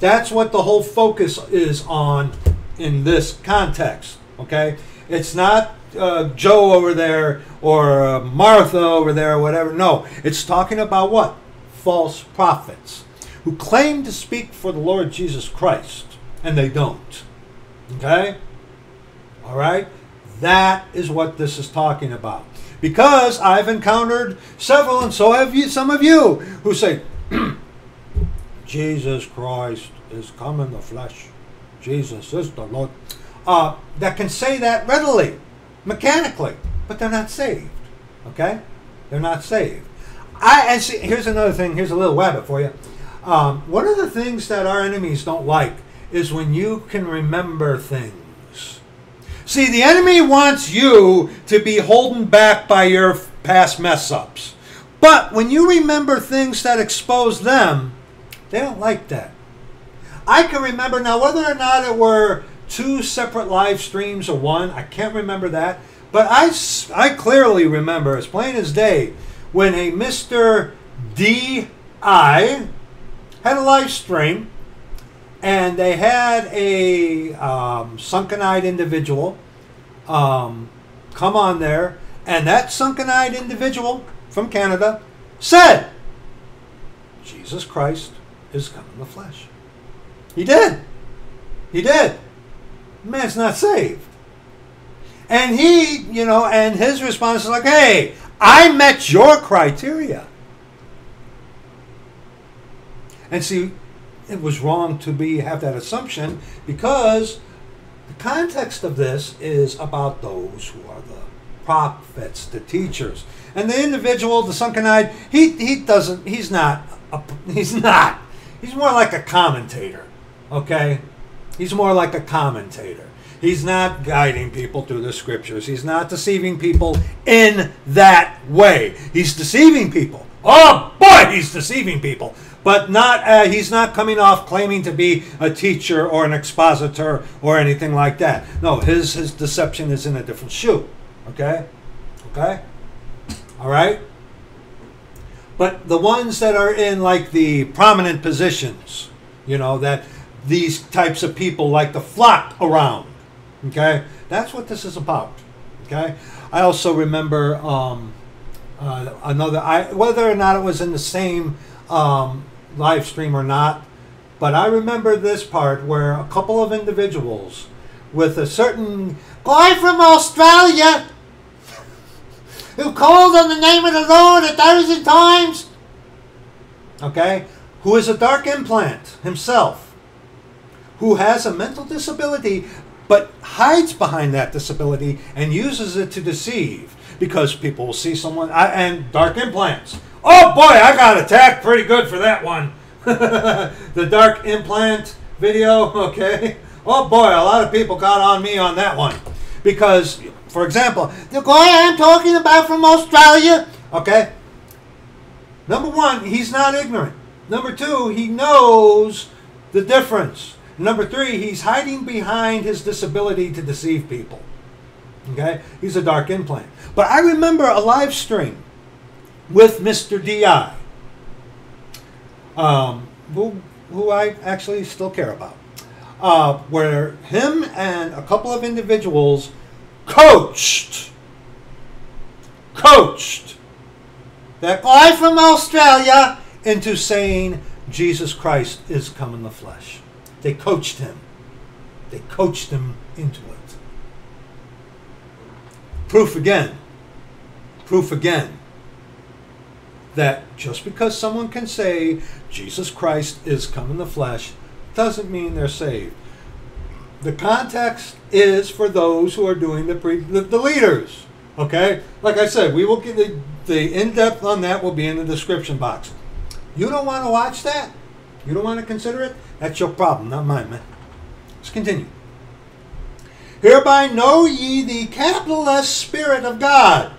That's what the whole focus is on in this context. Okay? It's not uh, Joe over there or uh, Martha over there or whatever. No, it's talking about what? False prophets who claim to speak for the Lord Jesus Christ and they don't. Okay? All right? That is what this is talking about. Because I've encountered several, and so have you, some of you, who say, Jesus Christ is come in the flesh. Jesus is the Lord. Uh, that can say that readily, mechanically, but they're not saved. Okay? They're not saved. I and see, here's another thing. Here's a little rabbit for you. Um, one of the things that our enemies don't like is when you can remember things. See, the enemy wants you to be holden back by your past mess ups. But when you remember things that expose them, they don't like that. I can remember now whether or not it were two separate live streams or one, I can't remember that. But I, I clearly remember, as plain as day, when a Mr. D.I. had a live stream and they had a um, sunken-eyed individual um, come on there, and that sunken-eyed individual from Canada said, "Jesus Christ is come in the flesh." He did. He did. The man's not saved. And he, you know, and his response is like, "Hey, I met your criteria." And see, it was wrong to be have that assumption because the context of this is about those who are the prophets, the teachers, and the individual, the sunken-eyed. He he doesn't. He's not. A, he's not. He's more like a commentator. Okay, he's more like a commentator. He's not guiding people through the scriptures. He's not deceiving people in that way. He's deceiving people. Oh boy, he's deceiving people but not uh, he's not coming off claiming to be a teacher or an expositor or anything like that. No, his his deception is in a different shoe. Okay, okay, all right. But the ones that are in like the prominent positions, you know, that these types of people like to flock around. Okay, that's what this is about. Okay, I also remember um, uh, another. I whether or not it was in the same um, live stream or not, but I remember this part where a couple of individuals with a certain guy from Australia who called on the name of the Lord a thousand times, okay, who is a dark implant himself, who has a mental disability but hides behind that disability and uses it to deceive because people will see someone and dark implants Oh boy, I got attacked pretty good for that one. the dark implant video, okay? Oh boy, a lot of people got on me on that one. Because, for example, the guy I'm talking about from Australia, okay? Number one, he's not ignorant. Number two, he knows the difference. Number three, he's hiding behind his disability to deceive people. Okay? He's a dark implant. But I remember a live stream with Mr. Di, um, who who I actually still care about, uh, where him and a couple of individuals coached coached that guy from Australia into saying Jesus Christ is come in the flesh. They coached him. They coached him into it. Proof again. Proof again that just because someone can say Jesus Christ is come in the flesh doesn't mean they're saved. The context is for those who are doing the pre, the, the leaders. Okay, like I said, we will get the, the in depth on that will be in the description box. You don't want to watch that? You don't want to consider it? That's your problem, not mine, man. Let's continue. Hereby know ye the capital S Spirit of God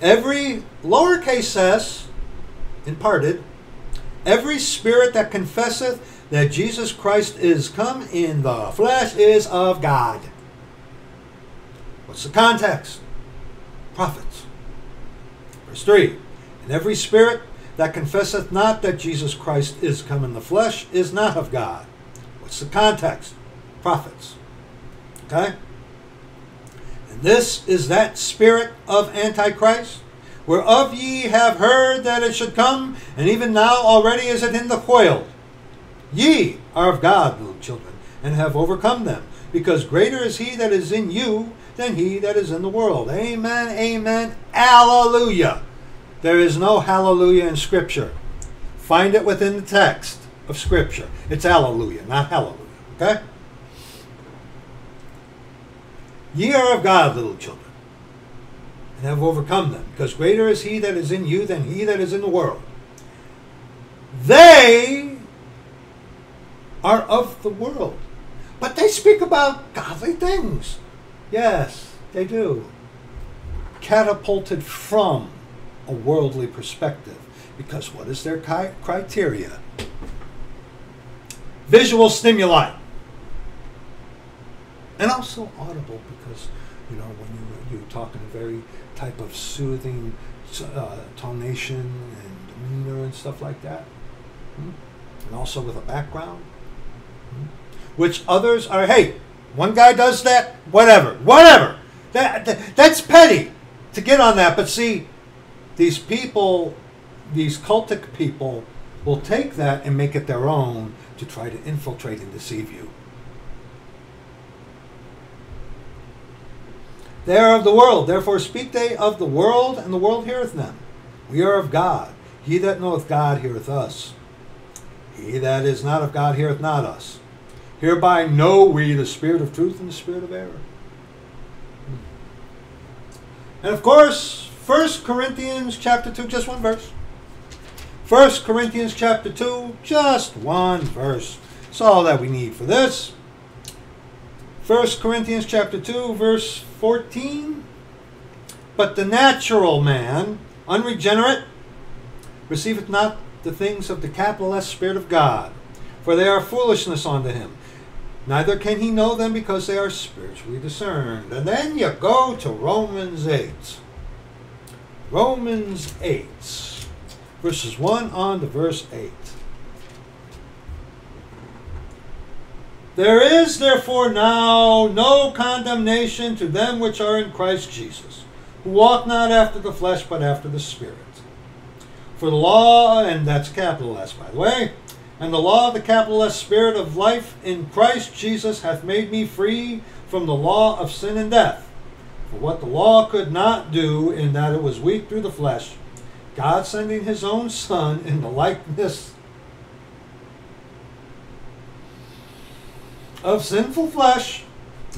Every lowercase s imparted, every spirit that confesseth that Jesus Christ is come in the flesh is of God. What's the context? prophets. Verse 3 And every spirit that confesseth not that Jesus Christ is come in the flesh is not of God. What's the context? Prophets. Okay? This is that spirit of Antichrist, whereof ye have heard that it should come, and even now already is it in the coil. Ye are of God, little children, and have overcome them, because greater is he that is in you than he that is in the world. Amen, amen, hallelujah. There is no hallelujah in Scripture. Find it within the text of Scripture. It's alleluia, not hallelujah. Okay? Ye are of God, little children, and have overcome them, because greater is he that is in you than he that is in the world. They are of the world, but they speak about godly things. Yes, they do. Catapulted from a worldly perspective. Because what is their criteria? Visual stimuli. And also audible because, you know, when you, you talk in a very type of soothing uh, tonation and demeanor and stuff like that. Hmm? And also with a background. Hmm? Which others are, hey, one guy does that, whatever, whatever. That, that, that's petty to get on that. But see, these people, these cultic people, will take that and make it their own to try to infiltrate and deceive you. They are of the world, therefore speak they of the world, and the world heareth them. We are of God. He that knoweth God heareth us. He that is not of God heareth not us. Hereby know we the spirit of truth and the spirit of error. Hmm. And of course, 1 Corinthians chapter 2, just one verse. 1 Corinthians chapter 2, just one verse. That's all that we need for this. 1 Corinthians chapter 2, verse 14. But the natural man, unregenerate, receiveth not the things of the capital S Spirit of God, for they are foolishness unto him. Neither can he know them because they are spiritually discerned. And then you go to Romans 8. Romans 8, verses 1 on to verse 8. There is therefore now no condemnation to them which are in Christ Jesus, who walk not after the flesh, but after the Spirit. For the law, and that's capital S by the way, and the law of the capital S Spirit of life in Christ Jesus hath made me free from the law of sin and death. For what the law could not do, in that it was weak through the flesh, God sending his own Son in the likeness of sinful flesh,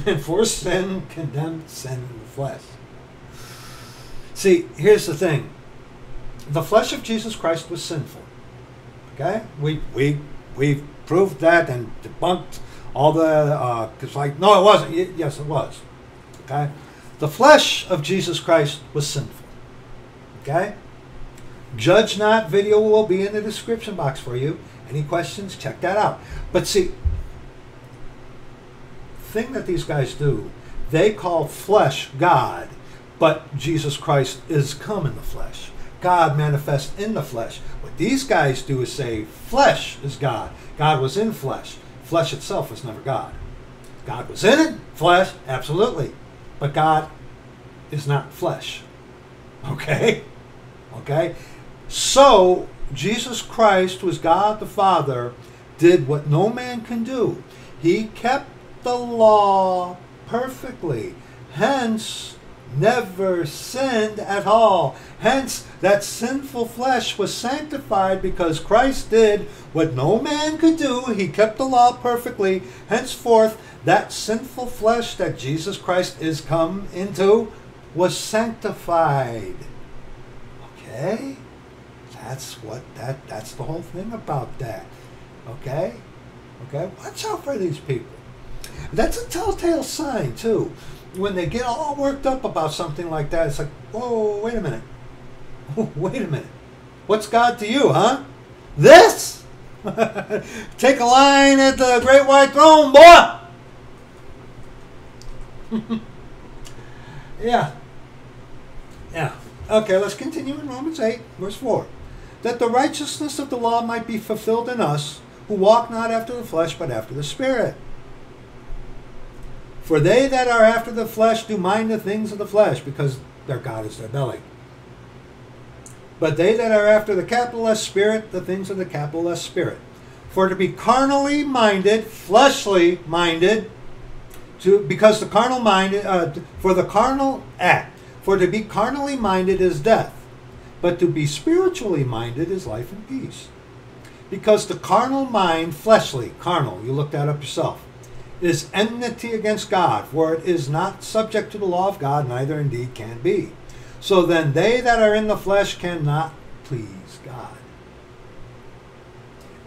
and for sin condemned sin in the flesh. See, here's the thing the flesh of Jesus Christ was sinful. Okay, we we we've proved that and debunked all the. Uh, it's like no, it wasn't. Yes, it was. Okay, the flesh of Jesus Christ was sinful. Okay, judge not video will be in the description box for you. Any questions? Check that out. But see, thing that these guys do, they call flesh God, but Jesus Christ is come in the flesh. God manifest in the flesh. What these guys do is say flesh is God. God was in flesh. Flesh itself was never God. God was in it, flesh, absolutely. But God is not flesh. Okay? Okay? So, Jesus Christ, was God the Father, did what no man can do. He kept the law perfectly. Hence, never sinned at all. Hence, that sinful flesh was sanctified because Christ did what no man could do. He kept the law perfectly. Henceforth, that sinful flesh that Jesus Christ is come into was sanctified. Okay? That's what that that's the whole thing about that. Okay? Okay? Watch out for these people. That's a telltale sign too when they get all worked up about something like that, it's like, whoa, wait a minute. wait a minute. What's God to you, huh? This? Take a line at the great white throne, boy! yeah. Yeah. Okay, let's continue in Romans 8, verse 4. That the righteousness of the law might be fulfilled in us, who walk not after the flesh, but after the Spirit. For they that are after the flesh do mind the things of the flesh, because their God is their belly. But they that are after the capital S Spirit, the things of the capital S Spirit. For to be carnally minded, fleshly minded, to because the carnal mind, uh, for the carnal act, for to be carnally minded is death, but to be spiritually minded is life and peace. Because the carnal mind, fleshly, carnal, you look that up yourself, is enmity against God, for it is not subject to the law of God, neither indeed can be. So then they that are in the flesh cannot please God.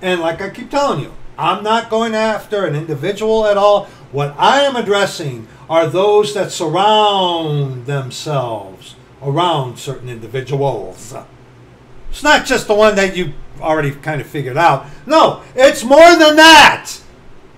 And like I keep telling you, I'm not going after an individual at all. What I am addressing are those that surround themselves around certain individuals. It's not just the one that you already kind of figured out. No, it's more than that.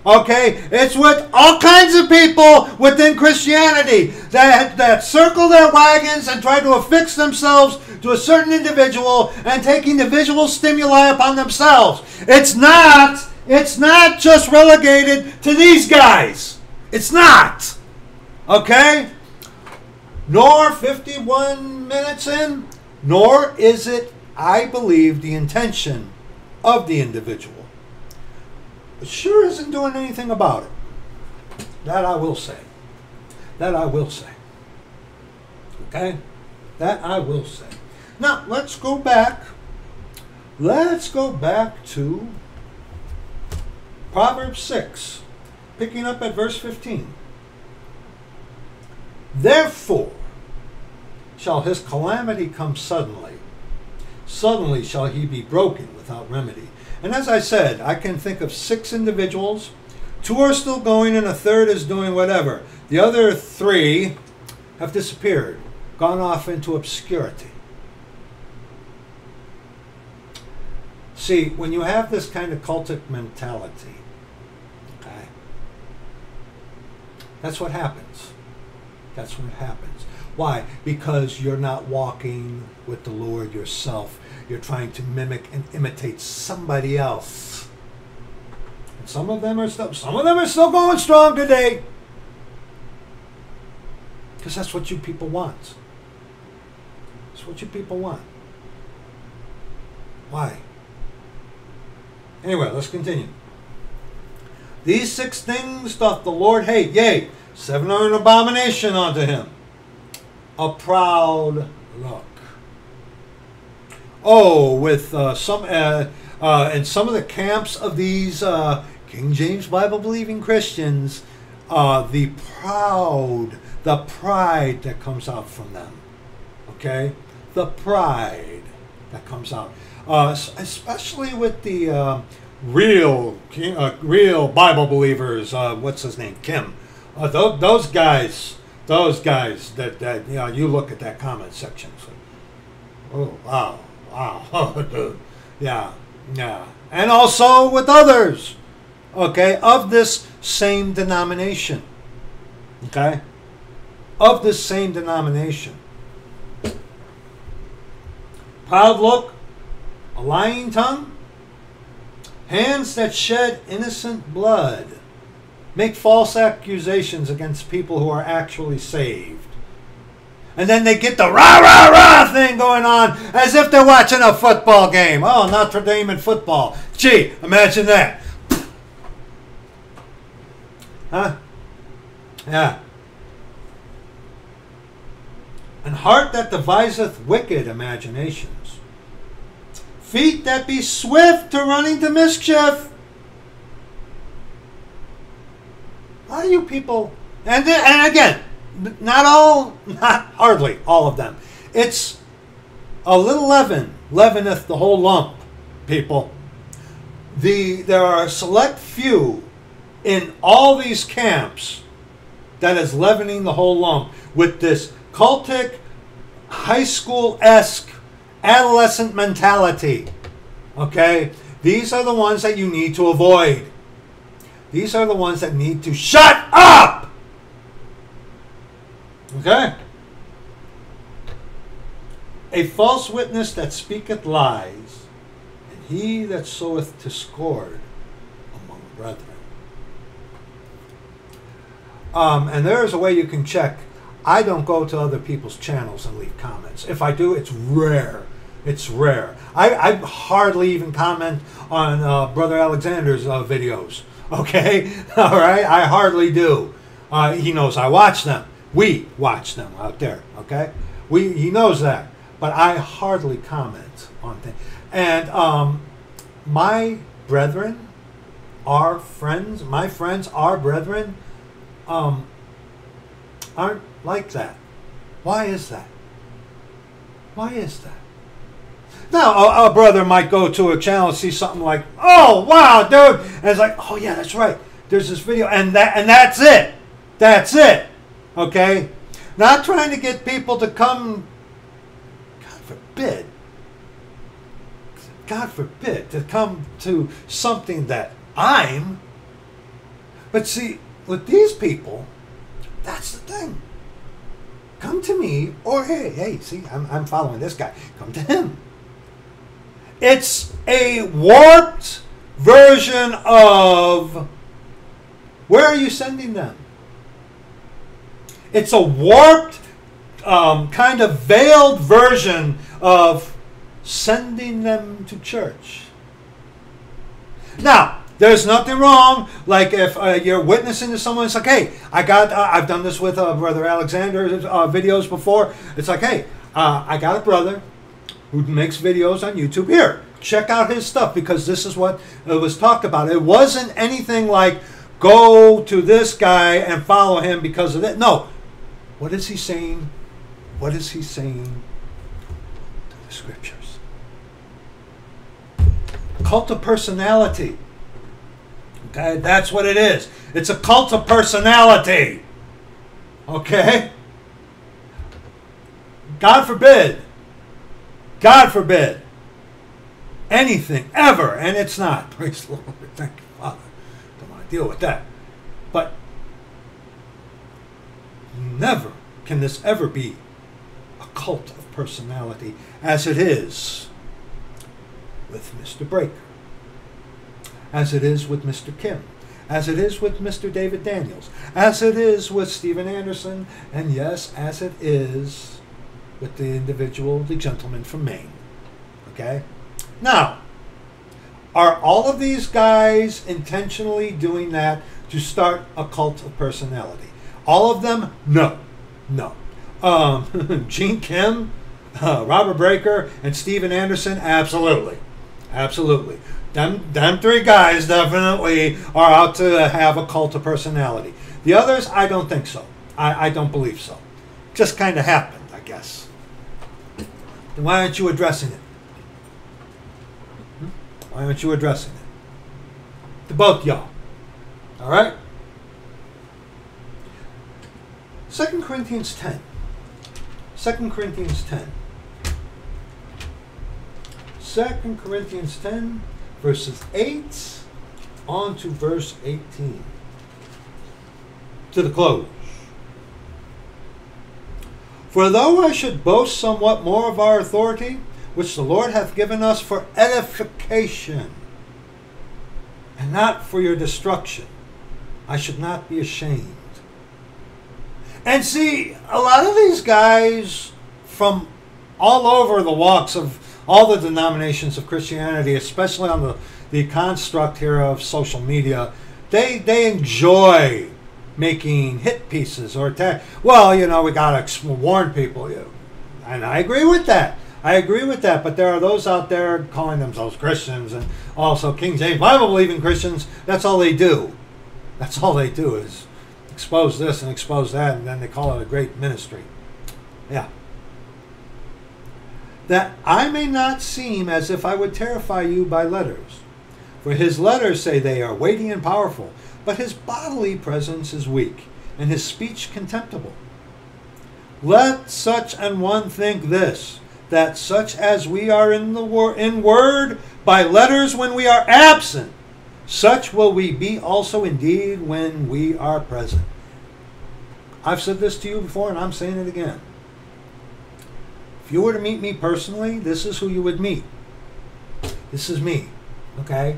Okay, it's with all kinds of people within Christianity that that circle their wagons and try to affix themselves to a certain individual and taking the visual stimuli upon themselves. It's not. It's not just relegated to these guys. It's not. Okay? Nor 51 minutes in, nor is it, I believe, the intention of the individual. Sure isn't doing anything about it. That I will say. That I will say. Okay? That I will say. Now, let's go back. Let's go back to Proverbs 6, picking up at verse 15. Therefore shall his calamity come suddenly. Suddenly shall he be broken without remedy. And as I said, I can think of six individuals. Two are still going, and a third is doing whatever. The other three have disappeared, gone off into obscurity. See, when you have this kind of cultic mentality, okay, that's what happens. That's what happens. Why? Because you're not walking with the Lord yourself. You're trying to mimic and imitate somebody else. And some of them are still some of them are still going strong today. Because that's what you people want. That's what you people want. Why? Anyway, let's continue. These six things doth the Lord hate, yea, seven are an abomination unto him. A proud look. Oh, with uh, some uh, uh, and some of the camps of these uh, King James Bible believing Christians, uh, the proud, the pride that comes out from them. Okay, the pride that comes out, uh, especially with the real, real Bible believers. what's his name? Kim. Th- those guys those guys that, that you know you look at that comment section so, oh wow Wow. Yeah, yeah. And also with others, okay, of this same denomination. Okay? Of this same denomination. Proud look, a lying tongue, hands that shed innocent blood, make false accusations against people who are actually saved and then they get the rah rah rah thing going on as if they're watching a football game. Oh, Notre Dame and football. Gee, imagine that. Huh? Yeah. An heart that deviseth wicked imaginations. Feet that be swift to running to mischief. How do you people. And, then, and again, not all, not hardly all of them. It's a little leaven leaveneth the whole lump, people. The there are a select few in all these camps that is leavening the whole lump with this cultic, high school esque, adolescent mentality. Okay? These are the ones that you need to avoid. These are the ones that need to shut up! Okay? a false witness that speaketh lies, and he that soweth discord among brethren. Um, and there is a way you can check. I don't go to other people's channels and leave comments. If I do, it's rare. It's rare. I, I hardly even comment on uh, Brother Alexander's uh, videos. Okay? All right? I hardly do. Uh, he knows I watch them. We watch them out there. Okay? We, he knows that. But I hardly comment on things. And um, my brethren, our friends, my friends, our brethren, um, aren't like that. Why is that? Why is that? Now, a, a, brother might go to a channel and see something like, "Oh, wow, dude," and it's like, "Oh yeah, that's right. There's this video, and that, and that's it. That's it." Okay, not trying to get people to come. God forbid. God forbid to come to something that I'm. But see, with these people, that's the thing. Come to me, or hey, hey, see, I'm, I'm following this guy. Come to him. It's a warped version of where are you sending them? It's a warped, um, kind of veiled version of sending them to church. Now, there's nothing wrong. Like if uh, you're witnessing to someone, it's like, hey, I got, uh, I've done this with uh, Brother Alexander's uh, videos before. It's like, hey, uh, I got a brother who makes videos on YouTube. Here, check out his stuff because this is what uh, was talked about. It wasn't anything like go to this guy and follow him because of it. No. What is he saying? What is he saying to the scriptures? Cult of personality. Okay, that's what it is. It's a cult of personality. Okay? God forbid. God forbid. Anything, ever, and it's not. Praise the Lord. Thank you, Father. Don't want to deal with that. But never can this ever be a cult of personality as it is with Mr. Breaker as it is with Mr. Kim, as it is with Mr. David Daniels, as it is with Steven Anderson, and yes, as it is with the individual, the gentleman from Maine. Okay? Now, are all of these guys intentionally doing that to start a cult of personality? All of them? No. No. Um, Gene Kim, uh, Robert Breaker, and Steven Anderson? Absolutely. Absolutely. Them, them three guys definitely are out to have a cult of personality. The others, I don't think so. I, I don't believe so. Just kind of happened, I guess. Then why aren't you addressing it? Hmm? Why aren't you addressing it? To both y'all. All right? 2 Corinthians 10. 2 Corinthians 10. 2 Corinthians 10 verses 8 on to verse 18. To the close. For though I should boast somewhat more of our authority, which the Lord hath given us for edification, and not for your destruction, I should not be ashamed. And see, a lot of these guys from all over the walks of all the denominations of Christianity, especially on the, the construct here of social media, they they enjoy making hit pieces or attack. Well, you know, we gotta warn people, You, and I agree with that. I agree with that, but there are those out there calling themselves Christians and also King James Bible believing Christians. That's all they do. That's all they do is expose this and expose that, and then they call it a great ministry. Yeah that I may not seem as if I would terrify you by letters. For his letters say they are weighty and powerful, but his bodily presence is weak, and his speech contemptible. Let such an one think this, that such as we are in the wor- in word by letters when we are absent, such will we be also indeed when we are present. I've said this to you before, and I'm saying it again. If you were to meet me personally, this is who you would meet. This is me. Okay?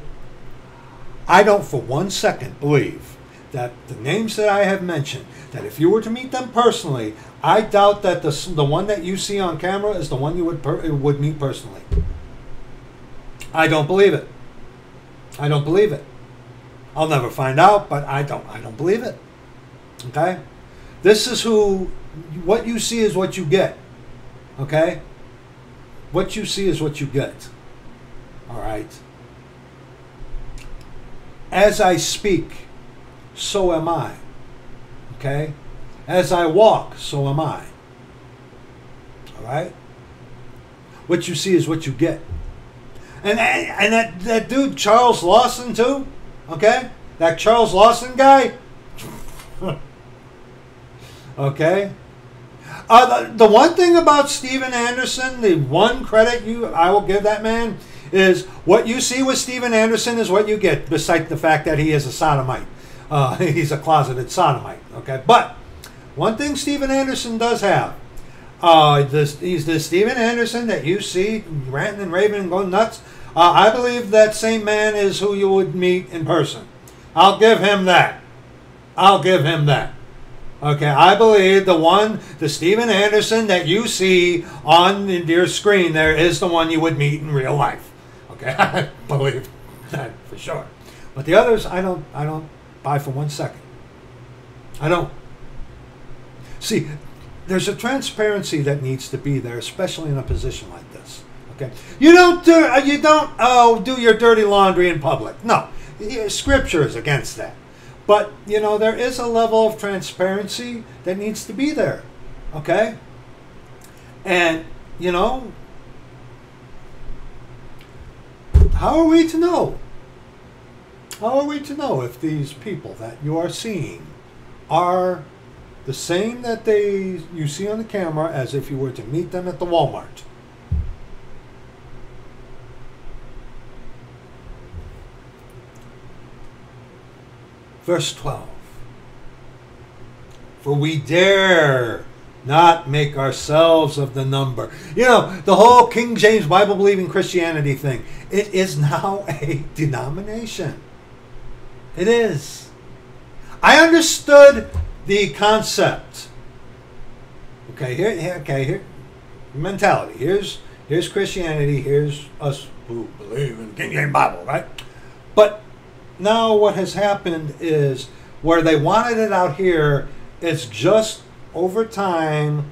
I don't for one second believe that the names that I have mentioned, that if you were to meet them personally, I doubt that the, the one that you see on camera is the one you would, per, would meet personally. I don't believe it. I don't believe it. I'll never find out, but I don't I don't believe it. Okay? This is who what you see is what you get. Okay? What you see is what you get. All right. As I speak, so am I. Okay? As I walk, so am I. All right? What you see is what you get. And and that, that dude Charles Lawson too, okay? That Charles Lawson guy. okay. Uh, the, the one thing about Steven Anderson, the one credit you I will give that man is what you see with Steven Anderson is what you get, besides the fact that he is a sodomite. Uh, he's a closeted sodomite. Okay, but one thing Steven Anderson does have, uh, this, he's the Steven Anderson that you see ranting and raving and going nuts. Uh, I believe that same man is who you would meet in person. I'll give him that. I'll give him that. Okay, I believe the one, the Steven Anderson that you see on your screen there is the one you would meet in real life. Okay, I believe that for sure. But the others, I don't, I don't buy for one second. I don't. See, there's a transparency that needs to be there, especially in a position like this. Okay, you don't do, uh, you don't oh do your dirty laundry in public. No, Scripture is against that. But you know there is a level of transparency that needs to be there. Okay, and you know how are we to know? How are we to know if these people that you are seeing are the same that they you see on the camera as if you were to meet them at the Walmart? Verse 12. For we dare not make ourselves of the number. You know, the whole King James Bible believing Christianity thing, it is now a denomination. It is. I understood the concept. Okay, here, here okay, here mentality. Here's here's Christianity, here's us who believe in King James Bible, right? But now what has happened is where they wanted it out here, it's just over time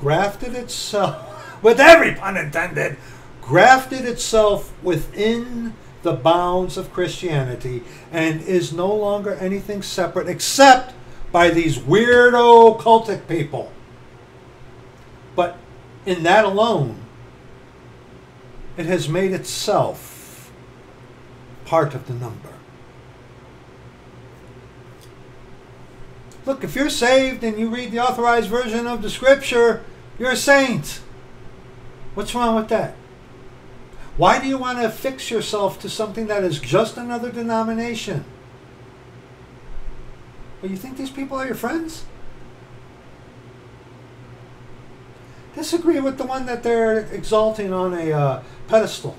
grafted itself with every pun intended, grafted itself within the bounds of Christianity and is no longer anything separate except by these weirdo cultic people. But in that alone, it has made itself part of the number. Look, if you're saved and you read the authorized version of the scripture, you're a saint. What's wrong with that? Why do you want to affix yourself to something that is just another denomination? Well, you think these people are your friends? Disagree with the one that they're exalting on a uh, pedestal.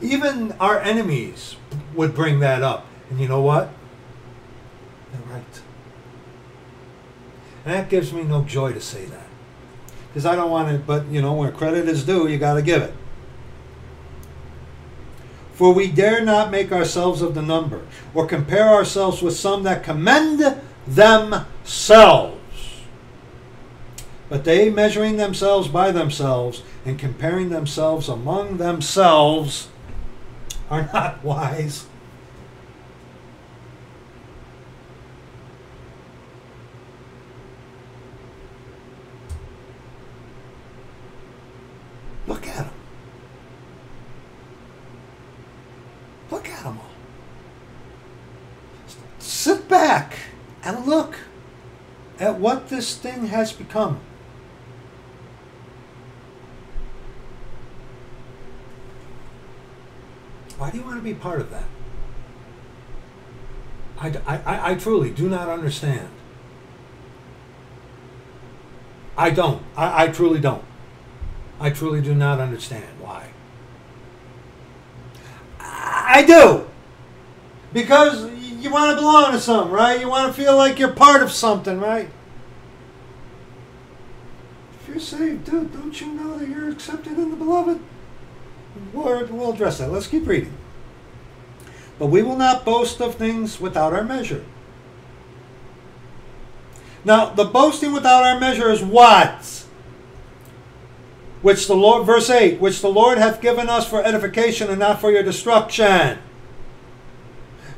Even our enemies would bring that up. And you know what? Right. And that gives me no joy to say that. Because I don't want to, but you know, where credit is due, you got to give it. For we dare not make ourselves of the number, or compare ourselves with some that commend themselves. But they, measuring themselves by themselves and comparing themselves among themselves, are not wise. Look at them. Look at them all. Sit back and look at what this thing has become. Why do you want to be part of that? I, I, I truly do not understand. I don't. I, I truly don't. I truly do not understand why. I do. Because you want to belong to something, right? You want to feel like you're part of something, right? You're saved, dude, don't you know that you're accepted in the beloved? We'll, we'll address that. Let's keep reading. But we will not boast of things without our measure. Now, the boasting without our measure is what? Which the Lord, verse 8, which the Lord hath given us for edification and not for your destruction.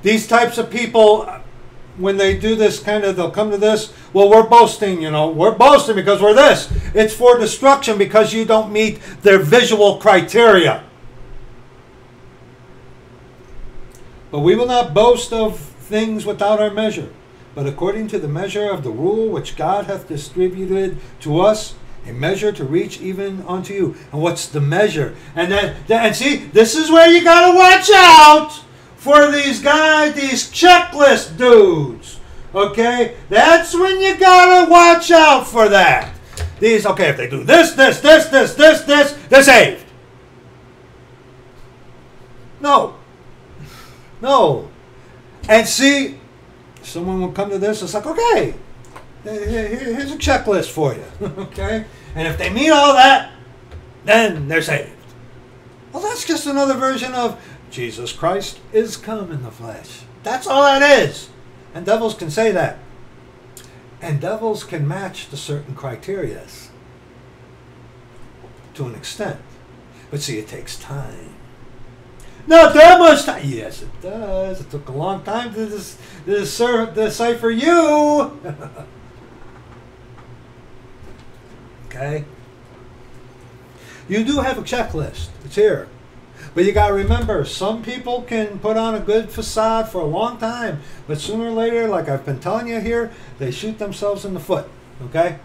These types of people, when they do this kind of, they'll come to this, well, we're boasting, you know, we're boasting because we're this. It's for destruction because you don't meet their visual criteria. But we will not boast of things without our measure, but according to the measure of the rule which God hath distributed to us, a measure to reach even unto you. And what's the measure? And then, and see, this is where you gotta watch out for these guys, these checklist dudes. Okay, that's when you gotta watch out for that. These, okay, if they do this, this, this, this, this, this, they're saved. No, no. And see, someone will come to this, it's like, okay, here's a checklist for you. okay? And if they meet all that, then they're saved. Well, that's just another version of Jesus Christ is come in the flesh. That's all that is. And devils can say that. And devils can match the certain criterias to an extent. But see, it takes time. Not that much time. Yes, it does. It took a long time to decipher you. okay. You do have a checklist. It's here. But you got to remember, some people can put on a good facade for a long time, but sooner or later, like I've been telling you here, they shoot themselves in the foot. Okay?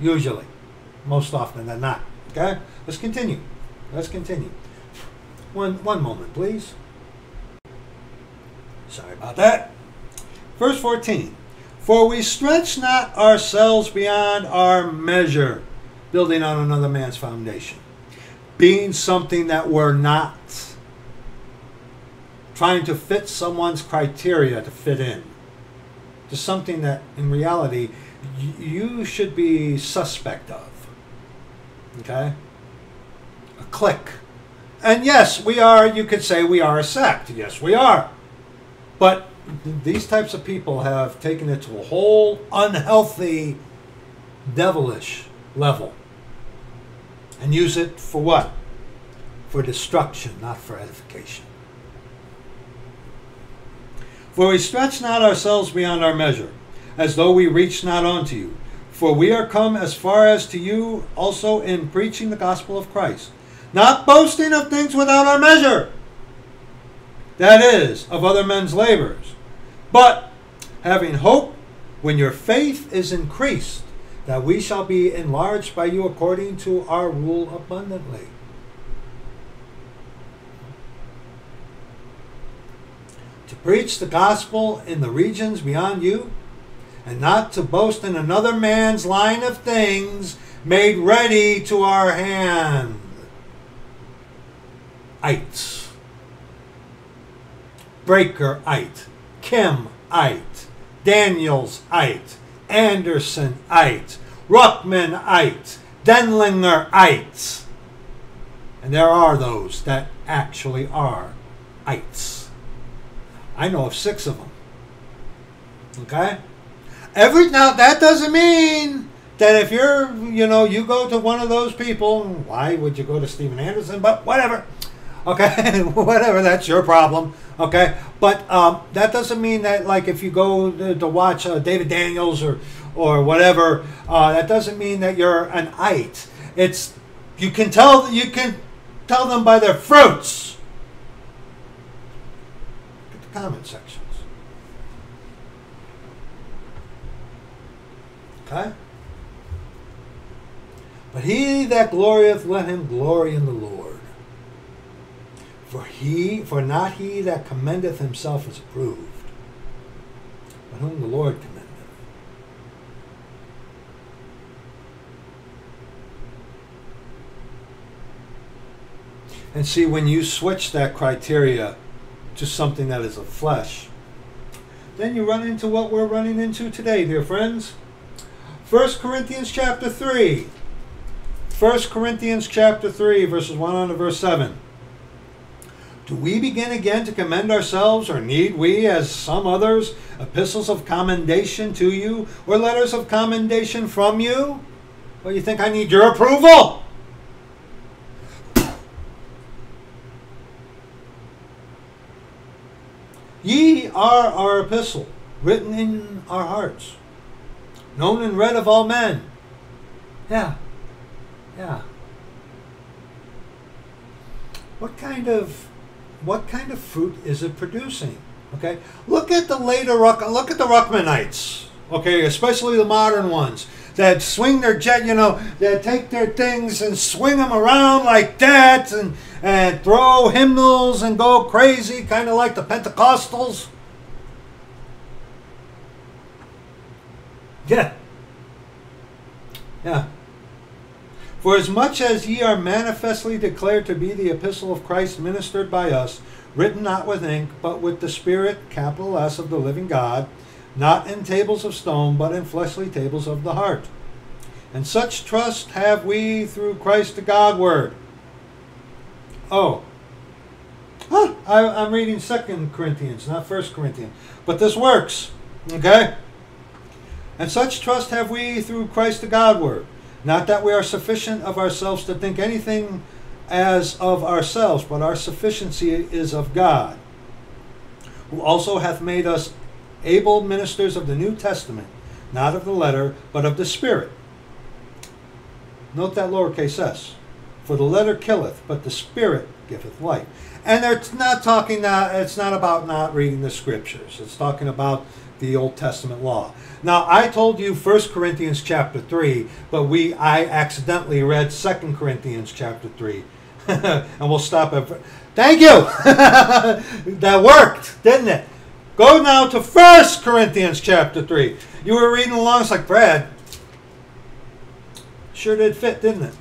Usually. Most often than not. Okay? Let's continue. Let's continue. One, one moment, please. Sorry about that. Verse 14 For we stretch not ourselves beyond our measure, building on another man's foundation, being something that we're not, trying to fit someone's criteria to fit in, to something that in reality you should be suspect of. Okay? A clique and yes, we are, you could say we are a sect. Yes, we are. But these types of people have taken it to a whole unhealthy, devilish level. And use it for what? For destruction, not for edification. For we stretch not ourselves beyond our measure, as though we reach not unto you. For we are come as far as to you also in preaching the gospel of Christ not boasting of things without our measure, that is, of other men's labors, but having hope when your faith is increased, that we shall be enlarged by you according to our rule abundantly. To preach the gospel in the regions beyond you, and not to boast in another man's line of things made ready to our hand ites. Breaker-ite, Kim-ite, Daniels-ite, Anderson-ite, Ruckman-ite, Denlinger-ites. And there are those that actually are ites. I know of six of them. Okay? Every now that doesn't mean that if you're, you know, you go to one of those people, why would you go to Steven Anderson? But whatever. Okay, whatever, that's your problem. Okay, but um, that doesn't mean that like if you go to, to watch uh, David Daniels or or whatever, uh, that doesn't mean that you're an ite. It's you can tell you can tell them by their fruits. Look at the comment sections. Okay. But he that glorieth, let him glory in the Lord. For he, for not he that commendeth himself is approved, but whom the Lord commendeth. And see, when you switch that criteria to something that is of flesh, then you run into what we're running into today, dear friends. 1 Corinthians chapter 3. 1 Corinthians chapter 3, verses 1 on to verse 7. Do we begin again to commend ourselves, or need we, as some others, epistles of commendation to you, or letters of commendation from you? Well, you think I need your approval? Ye are our epistle, written in our hearts, known and read of all men. Yeah, yeah. What kind of what kind of fruit is it producing? Okay, look at the later Ruck, look at the Ruckmanites. Okay, especially the modern ones that swing their jet, you know, that take their things and swing them around like that and and throw hymnals and go crazy, kind of like the Pentecostals. Yeah. Yeah. For as much as ye are manifestly declared to be the epistle of Christ ministered by us, written not with ink, but with the Spirit, capital S, of the living God, not in tables of stone, but in fleshly tables of the heart. And such trust have we through Christ the Godward. Oh. Huh, I, I'm reading Second Corinthians, not First Corinthians. But this works. Okay? And such trust have we through Christ the Godward not that we are sufficient of ourselves to think anything as of ourselves, but our sufficiency is of God, who also hath made us able ministers of the New Testament, not of the letter, but of the Spirit. Note that lowercase s. For the letter killeth, but the Spirit giveth life. And it's not talking that it's not about not reading the scriptures. It's talking about the Old Testament law. Now, I told you 1 Corinthians chapter 3, but we I accidentally read 2 Corinthians chapter 3. and we'll stop at Thank you. that worked, didn't it? Go now to 1 Corinthians chapter 3. You were reading along, it's like, Brad, sure did fit, didn't it?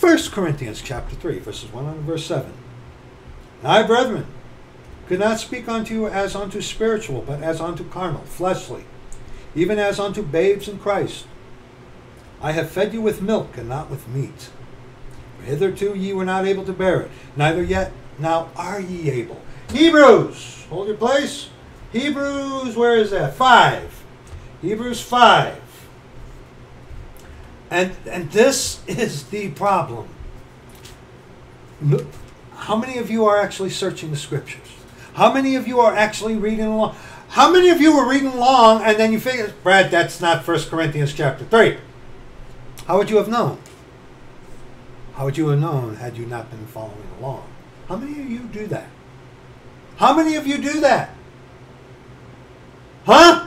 1 Corinthians chapter 3, verses 1 and verse 7. I, brethren, could not speak unto you as unto spiritual, but as unto carnal, fleshly, even as unto babes in Christ. I have fed you with milk and not with meat. For hitherto ye were not able to bear it, neither yet now are ye able. Hebrews, hold your place. Hebrews, where is that? Five. Hebrews five. And and this is the problem. How many of you are actually searching the scriptures? How many of you are actually reading along? How many of you were reading along and then you figure, Brad, that's not First Corinthians chapter 3? How would you have known? How would you have known had you not been following along? How many of you do that? How many of you do that? Huh?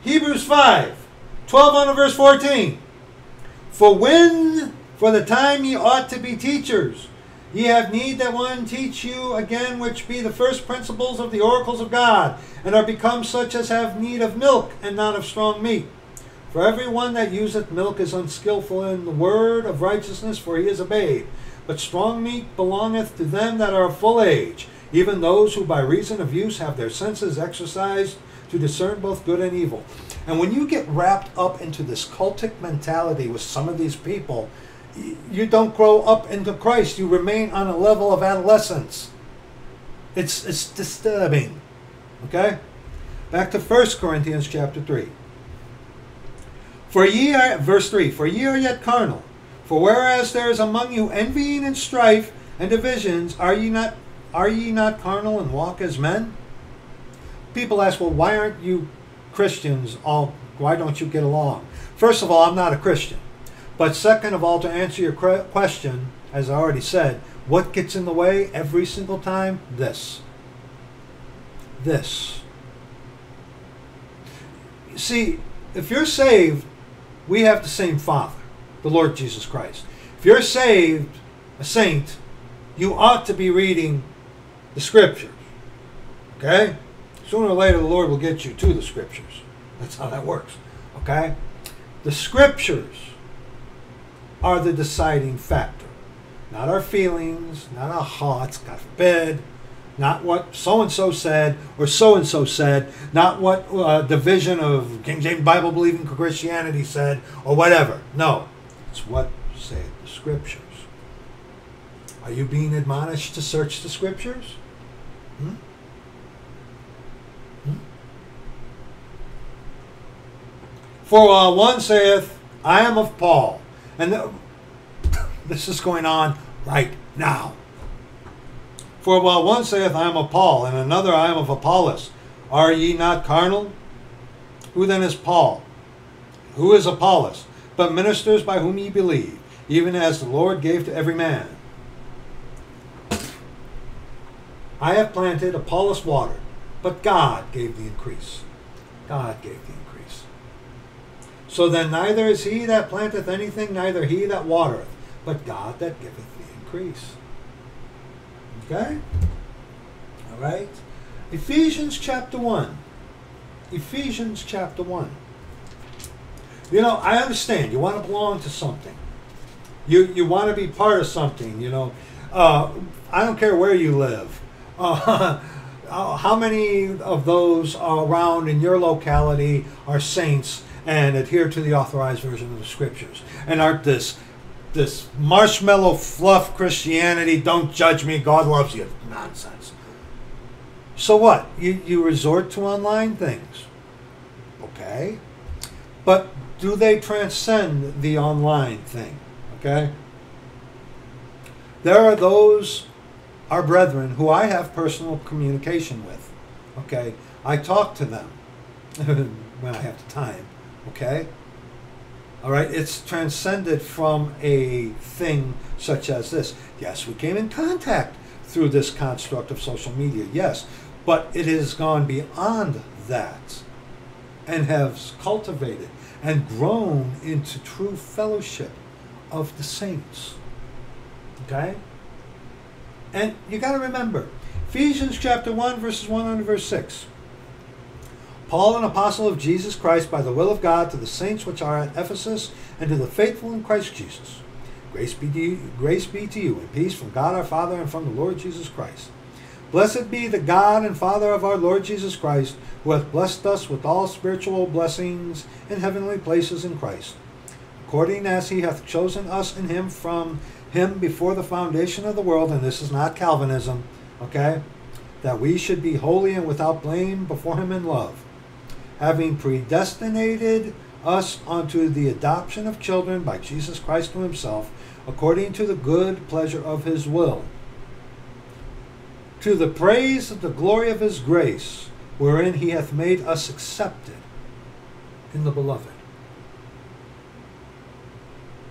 Hebrews 5, 12 on verse 14. For when, for the time ye ought to be teachers, Ye have need that one teach you again, which be the first principles of the oracles of God, and are become such as have need of milk, and not of strong meat. For every one that useth milk is unskilful in the word of righteousness, for he is a babe. But strong meat belongeth to them that are of full age, even those who by reason of use have their senses exercised to discern both good and evil. And when you get wrapped up into this cultic mentality with some of these people, you don't grow up into Christ. You remain on a level of adolescence. It's, it's disturbing. Okay? Back to 1 Corinthians chapter 3. For ye are, verse 3, for ye are yet carnal. For whereas there is among you envying and strife and divisions, are ye not are ye not carnal and walk as men? People ask, well, why aren't you Christians all why don't you get along? First of all, I'm not a Christian. But second of all, to answer your question, as I already said, what gets in the way every single time? This. This. See, if you're saved, we have the same Father, the Lord Jesus Christ. If you're saved, a saint, you ought to be reading the Scriptures. Okay? Sooner or later, the Lord will get you to the Scriptures. That's how that works. Okay? The Scriptures are the deciding factor. Not our feelings, not our hearts, God forbid, not what so and so said or so and so said, not what uh, division of King James Bible believing Christianity said or whatever. No, it's what say the scriptures. Are you being admonished to search the scriptures? Hmm? Hmm? For uh, one saith, I am of Paul. And the, this is going on right now. For while one saith, I am of Paul, and another, I am of Apollos, are ye not carnal? Who then is Paul? Who is Apollos? But ministers by whom ye believe, even as the Lord gave to every man. I have planted, Apollos watered, but God gave the increase. God gave the increase. So then neither is he that planteth anything, neither he that watereth, but God that giveth the increase. Okay? All right? Ephesians chapter 1. Ephesians chapter 1. You know, I understand. You want to belong to something. You, you want to be part of something, you know. Uh, I don't care where you live. Uh, how many of those around in your locality are saints and adhere to the authorized version of the scriptures and aren't this this marshmallow fluff Christianity, don't judge me, God loves you. Nonsense. So what? You, you resort to online things. Okay. But do they transcend the online thing? Okay. There are those, our brethren, who I have personal communication with. Okay. I talk to them when I have the time. Okay. All right, it's transcended from a thing such as this. Yes, we came in contact through this construct of social media, yes, but it has gone beyond that and has cultivated and grown into true fellowship of the saints. Okay? And you got to remember, Ephesians chapter 1, verses 1 and verse 6. Paul, an apostle of Jesus Christ, by the will of God, to the saints which are at Ephesus, and to the faithful in Christ Jesus. Grace be to you, grace be to you and peace from God our Father and from the Lord Jesus Christ. Blessed be the God and Father of our Lord Jesus Christ, who hath blessed us with all spiritual blessings in heavenly places in Christ, according as he hath chosen us in him from him before the foundation of the world, and this is not Calvinism, okay, that we should be holy and without blame before him in love having predestinated us unto the adoption of children by Jesus Christ to himself, according to the good pleasure of his will, to the praise of the glory of his grace, wherein he hath made us accepted in the beloved.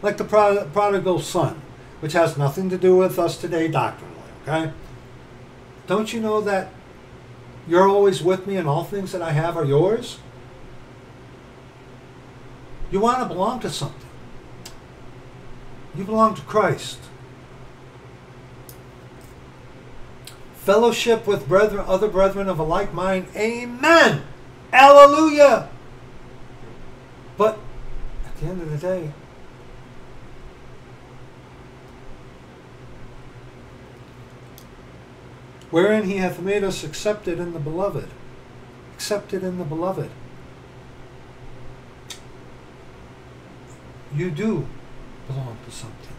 Like the prodigal son, which has nothing to do with us today doctrinally, okay? Don't you know that you're always with me, and all things that I have are yours. You want to belong to something. You belong to Christ. Fellowship with brethren, other brethren of a like mind. Amen. Hallelujah. But at the end of the day, wherein he hath made us accepted in the beloved. Accepted in the beloved. You do belong to something.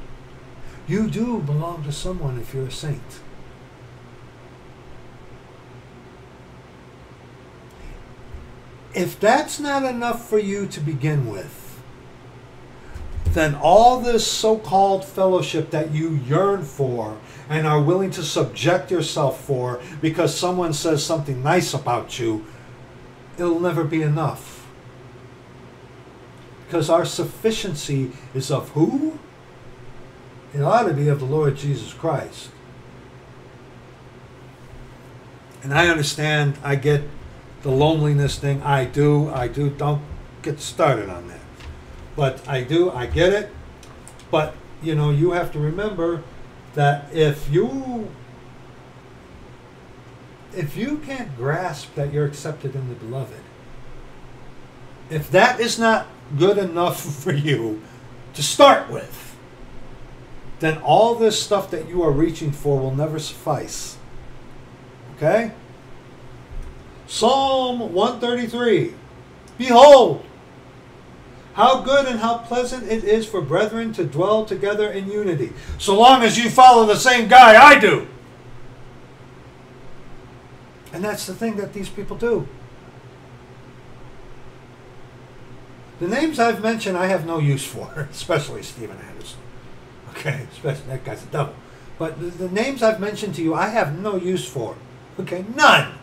You do belong to someone if you're a saint. If that's not enough for you to begin with, then all this so called fellowship that you yearn for and are willing to subject yourself for because someone says something nice about you, it'll never be enough. Because our sufficiency is of who? It ought to be of the Lord Jesus Christ. And I understand, I get the loneliness thing. I do, I do. Don't get started on that. But I do, I get it. But, you know, you have to remember that if you if you can't grasp that you're accepted in the beloved, if that is not good enough for you to start with, then all this stuff that you are reaching for will never suffice. Okay? Psalm 133 Behold, how good and how pleasant it is for brethren to dwell together in unity, so long as you follow the same guy I do. And that's the thing that these people do. The names I've mentioned, I have no use for, especially Steven Anderson. Okay, especially that guy's a devil. But the, the names I've mentioned to you, I have no use for. Okay, none.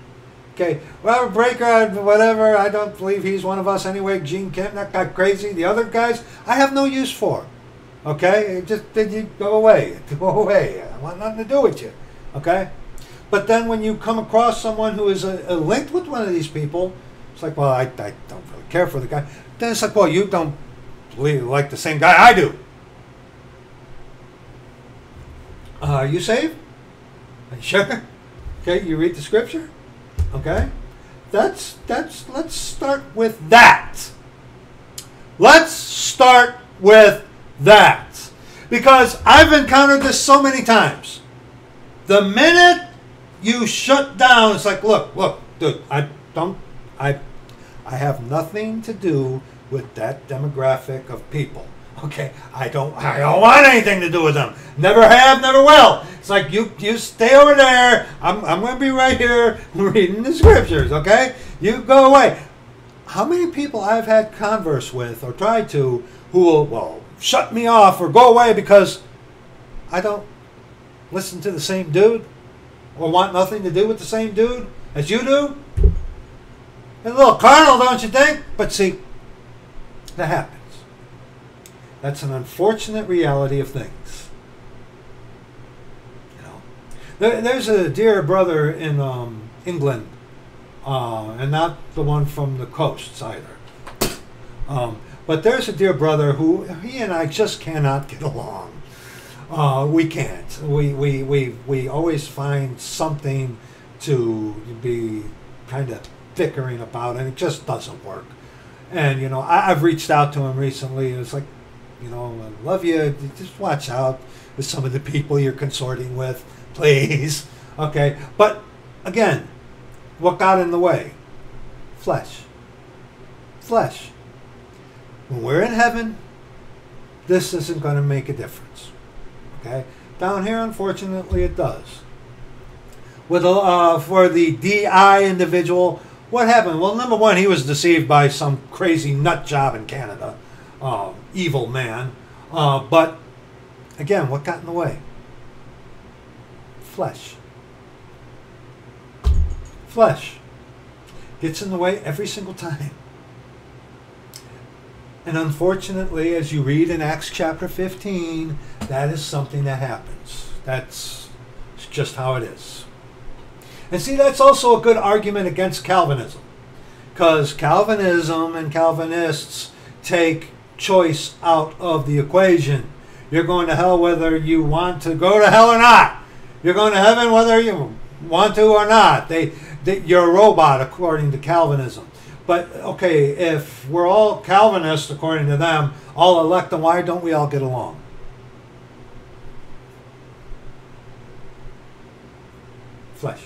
Okay, Robert Breaker, whatever, I don't believe he's one of us anyway. Gene Kim, that guy crazy. The other guys, I have no use for. Okay, just did you go away? Go away. I want nothing to do with you. Okay, but then when you come across someone who is uh, linked with one of these people, it's like, well, I, I don't really care for the guy. Then it's like, well, you don't really like the same guy I do. Uh, you saved? Are you sure? Okay, you read the scripture. Okay, that's that's. Let's start with that. Let's start with that because I've encountered this so many times. The minute you shut down, it's like, look, look, dude, I don't, I, I have nothing to do with that demographic of people. Okay, I don't, I don't want anything to do with them. Never have, never will. It's like you, you stay over there. I'm, I'm going to be right here reading the scriptures. Okay, you go away. How many people I've had converse with or tried to who will, well, shut me off or go away because I don't listen to the same dude or want nothing to do with the same dude as you do? a little carnal, don't you think? But see, that happens. That's an unfortunate reality of things. You know, there, there's a dear brother in um, England, uh, and not the one from the coasts either. Um, but there's a dear brother who he and I just cannot get along. Uh, we can't. We, we, we, we always find something to be kind of bickering about, and it just doesn't work. And, you know, I, have reached out to him recently, and it's like, you know, I love you. Just watch out with some of the people you're consorting with, please. Okay. But again, what got in the way? Flesh. Flesh. When we're in heaven, this isn't going to make a difference. Okay, down here, unfortunately, it does. With uh, for the DI individual, what happened? Well, number one, he was deceived by some crazy nut job in Canada, uh, evil man. Uh, but again, what got in the way? Flesh. Flesh gets in the way every single time. And unfortunately, as you read in Acts chapter 15, that is something that happens. That's just how it is. And see, that's also a good argument against Calvinism. Because Calvinism and Calvinists take choice out of the equation. You're going to hell whether you want to go to hell or not. You're going to heaven whether you want to or not. They, they, you're a robot according to Calvinism. But okay, if we're all Calvinists according to them, all elect, then why don't we all get along? Flesh.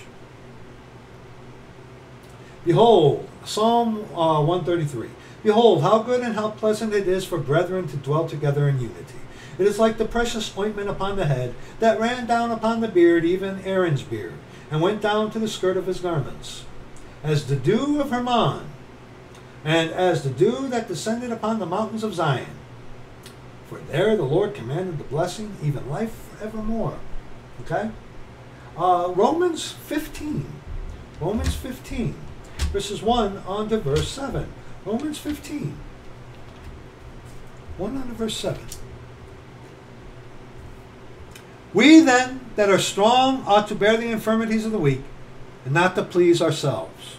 Behold, Psalm uh, 133. Behold, how good and how pleasant it is for brethren to dwell together in unity. It is like the precious ointment upon the head that ran down upon the beard, even Aaron's beard, and went down to the skirt of his garments. As the dew of Hermon, and as the dew that descended upon the mountains of Zion. For there the Lord commanded the blessing, even life forevermore. Okay? Uh, Romans 15. Romans 15. Verses 1 on to verse 7. Romans 15. 1 on verse 7. We then that are strong ought to bear the infirmities of the weak, and not to please ourselves.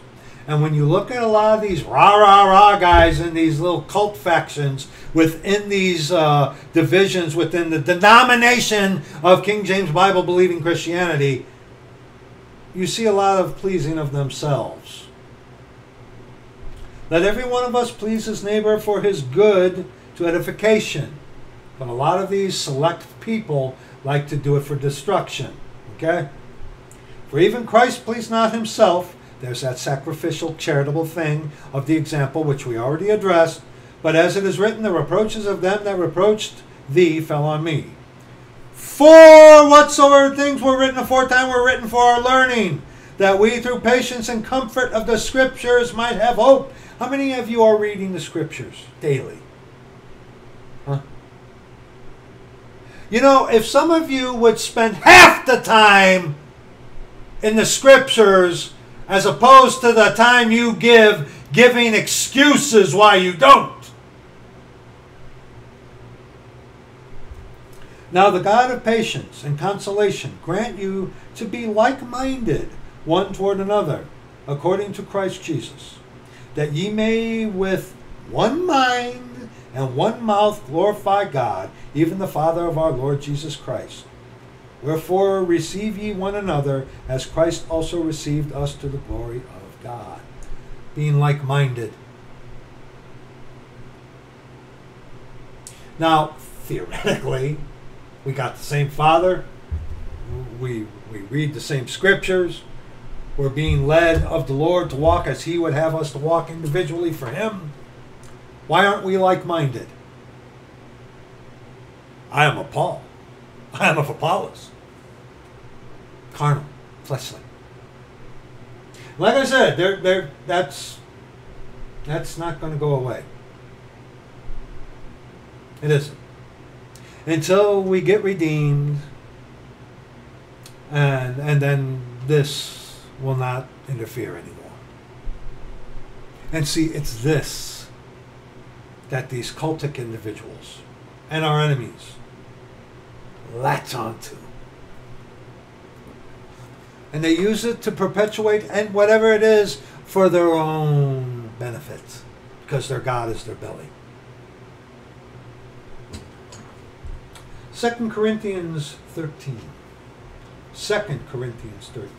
And when you look at a lot of these rah rah rah guys in these little cult factions within these uh, divisions within the denomination of King James Bible believing Christianity, you see a lot of pleasing of themselves. Let every one of us please his neighbor for his good to edification. But a lot of these select people like to do it for destruction. Okay? For even Christ pleased not himself. There's that sacrificial, charitable thing of the example which we already addressed. But as it is written, the reproaches of them that reproached thee fell on me. For whatsoever things were written aforetime were written for our learning, that we through patience and comfort of the scriptures might have hope. How many of you are reading the scriptures daily? Huh? You know, if some of you would spend half the time in the scriptures as opposed to the time you give giving excuses why you don't. Now, the God of patience and consolation grant you to be like minded one toward another, according to Christ Jesus, that ye may with one mind and one mouth glorify God, even the Father of our Lord Jesus Christ. Wherefore receive ye one another, as Christ also received us to the glory of God. Being like minded. Now, theoretically, we got the same Father. We, we read the same scriptures. We're being led of the Lord to walk as He would have us to walk individually for Him. Why aren't we like minded? I am of Paul. I am of Apollos. Carnal, fleshly. Like I said, they're, they're, that's, that's not going to go away. It isn't. Until we get redeemed, and, and then this will not interfere anymore. And see, it's this that these cultic individuals and our enemies latch onto. And they use it to perpetuate and whatever it is for their own benefit because their God is their belly. 2 Corinthians 13. 2 Corinthians 13.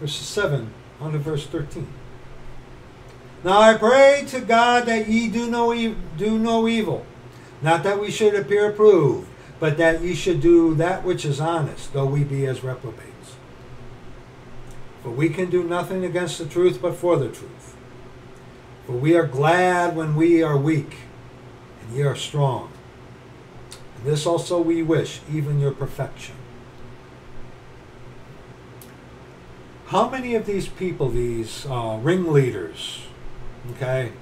Verses 7 on to verse 13. Now I pray to God that ye do no, e- do no evil, not that we should appear approved, but that ye should do that which is honest, though we be as reprobates. For we can do nothing against the truth but for the truth. For we are glad when we are weak, and ye are strong. And this also we wish, even your perfection. How many of these people, these uh, ringleaders, okay,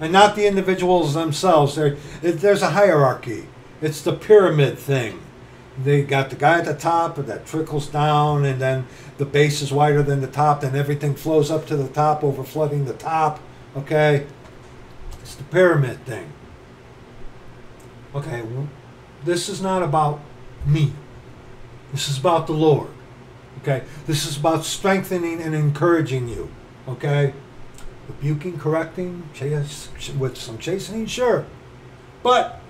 and not the individuals themselves, there, there's a hierarchy. It's the pyramid thing. They got the guy at the top that trickles down, and then the base is wider than the top, then everything flows up to the top, over flooding the top. Okay? It's the pyramid thing. Okay, this is not about me. This is about the Lord. Okay? This is about strengthening and encouraging you. Okay? Rebuking, correcting, with some chastening, sure. But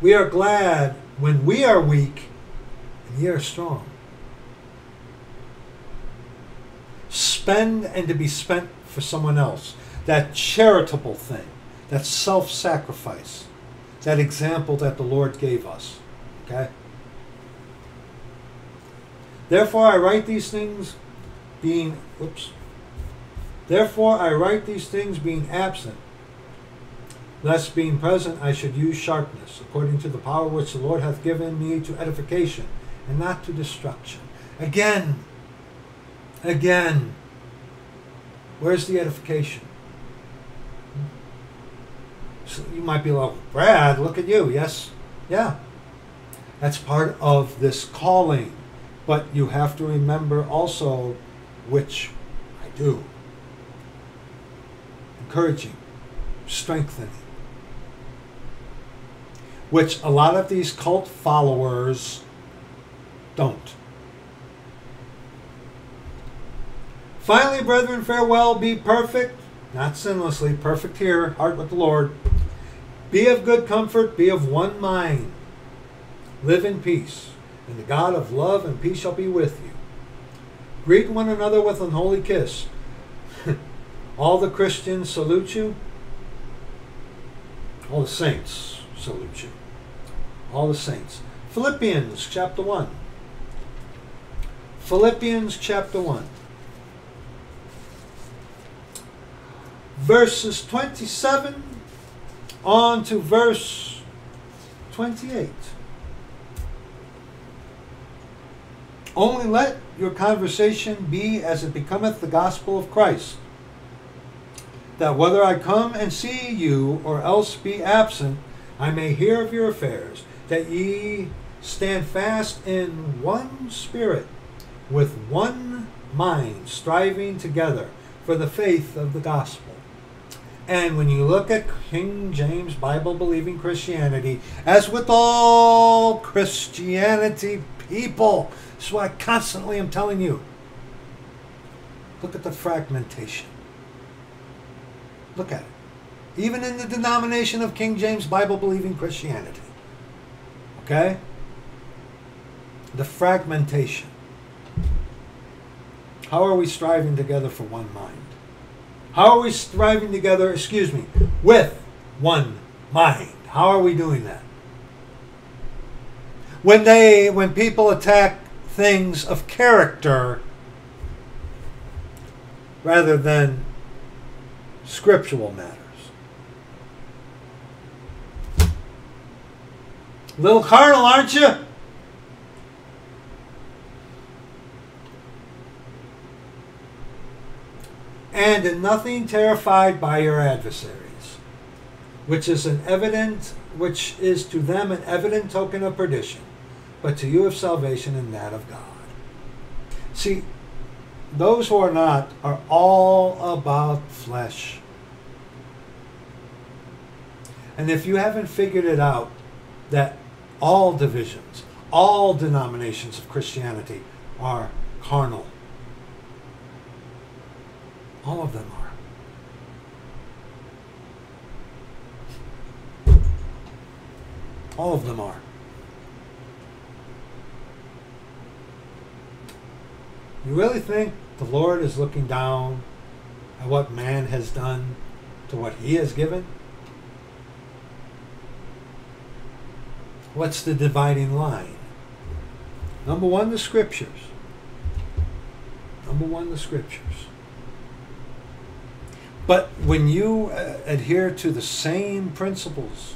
we are glad when we are weak and ye are strong. Spend and to be spent for someone else. That charitable thing, that self sacrifice, that example that the Lord gave us. Okay? Therefore, I write these things being, oops. Therefore, I write these things being absent, lest being present I should use sharpness, according to the power which the Lord hath given me to edification, and not to destruction. Again, again, where's the edification? So you might be like, Brad, look at you. Yes, yeah. That's part of this calling. But you have to remember also, which I do, encouraging, strengthening, which a lot of these cult followers don't. Finally, brethren, farewell, be perfect, not sinlessly, perfect here, heart with the Lord. Be of good comfort, be of one mind. Live in peace, and the God of love and peace shall be with you. Greet one another with an holy kiss. All the Christians salute you. All the saints salute you. All the saints. Philippians chapter 1. Philippians chapter 1. Verses 27 on to verse 28. Only let your conversation be as it becometh the gospel of Christ, that whether I come and see you or else be absent, I may hear of your affairs, that ye stand fast in one spirit, with one mind, striving together for the faith of the gospel. And when you look at King James Bible believing Christianity, as with all Christianity people, this is what I constantly am telling you. Look at the fragmentation. Look at it. Even in the denomination of King James Bible believing Christianity. Okay? The fragmentation. How are we striving together for one mind? How are we striving together, excuse me, with one mind? How are we doing that? When they when people attack things of character rather than scriptural matters. Little carnal, aren't you? And in nothing terrified by your adversaries, which is an evident which is to them an evident token of perdition but to you of salvation and that of God. See, those who are not are all about flesh. And if you haven't figured it out, that all divisions, all denominations of Christianity are carnal. All of them are. All of them are. You really think the Lord is looking down at what man has done to what he has given? What's the dividing line? Number one, the scriptures. Number one, the scriptures. But when you uh, adhere to the same principles,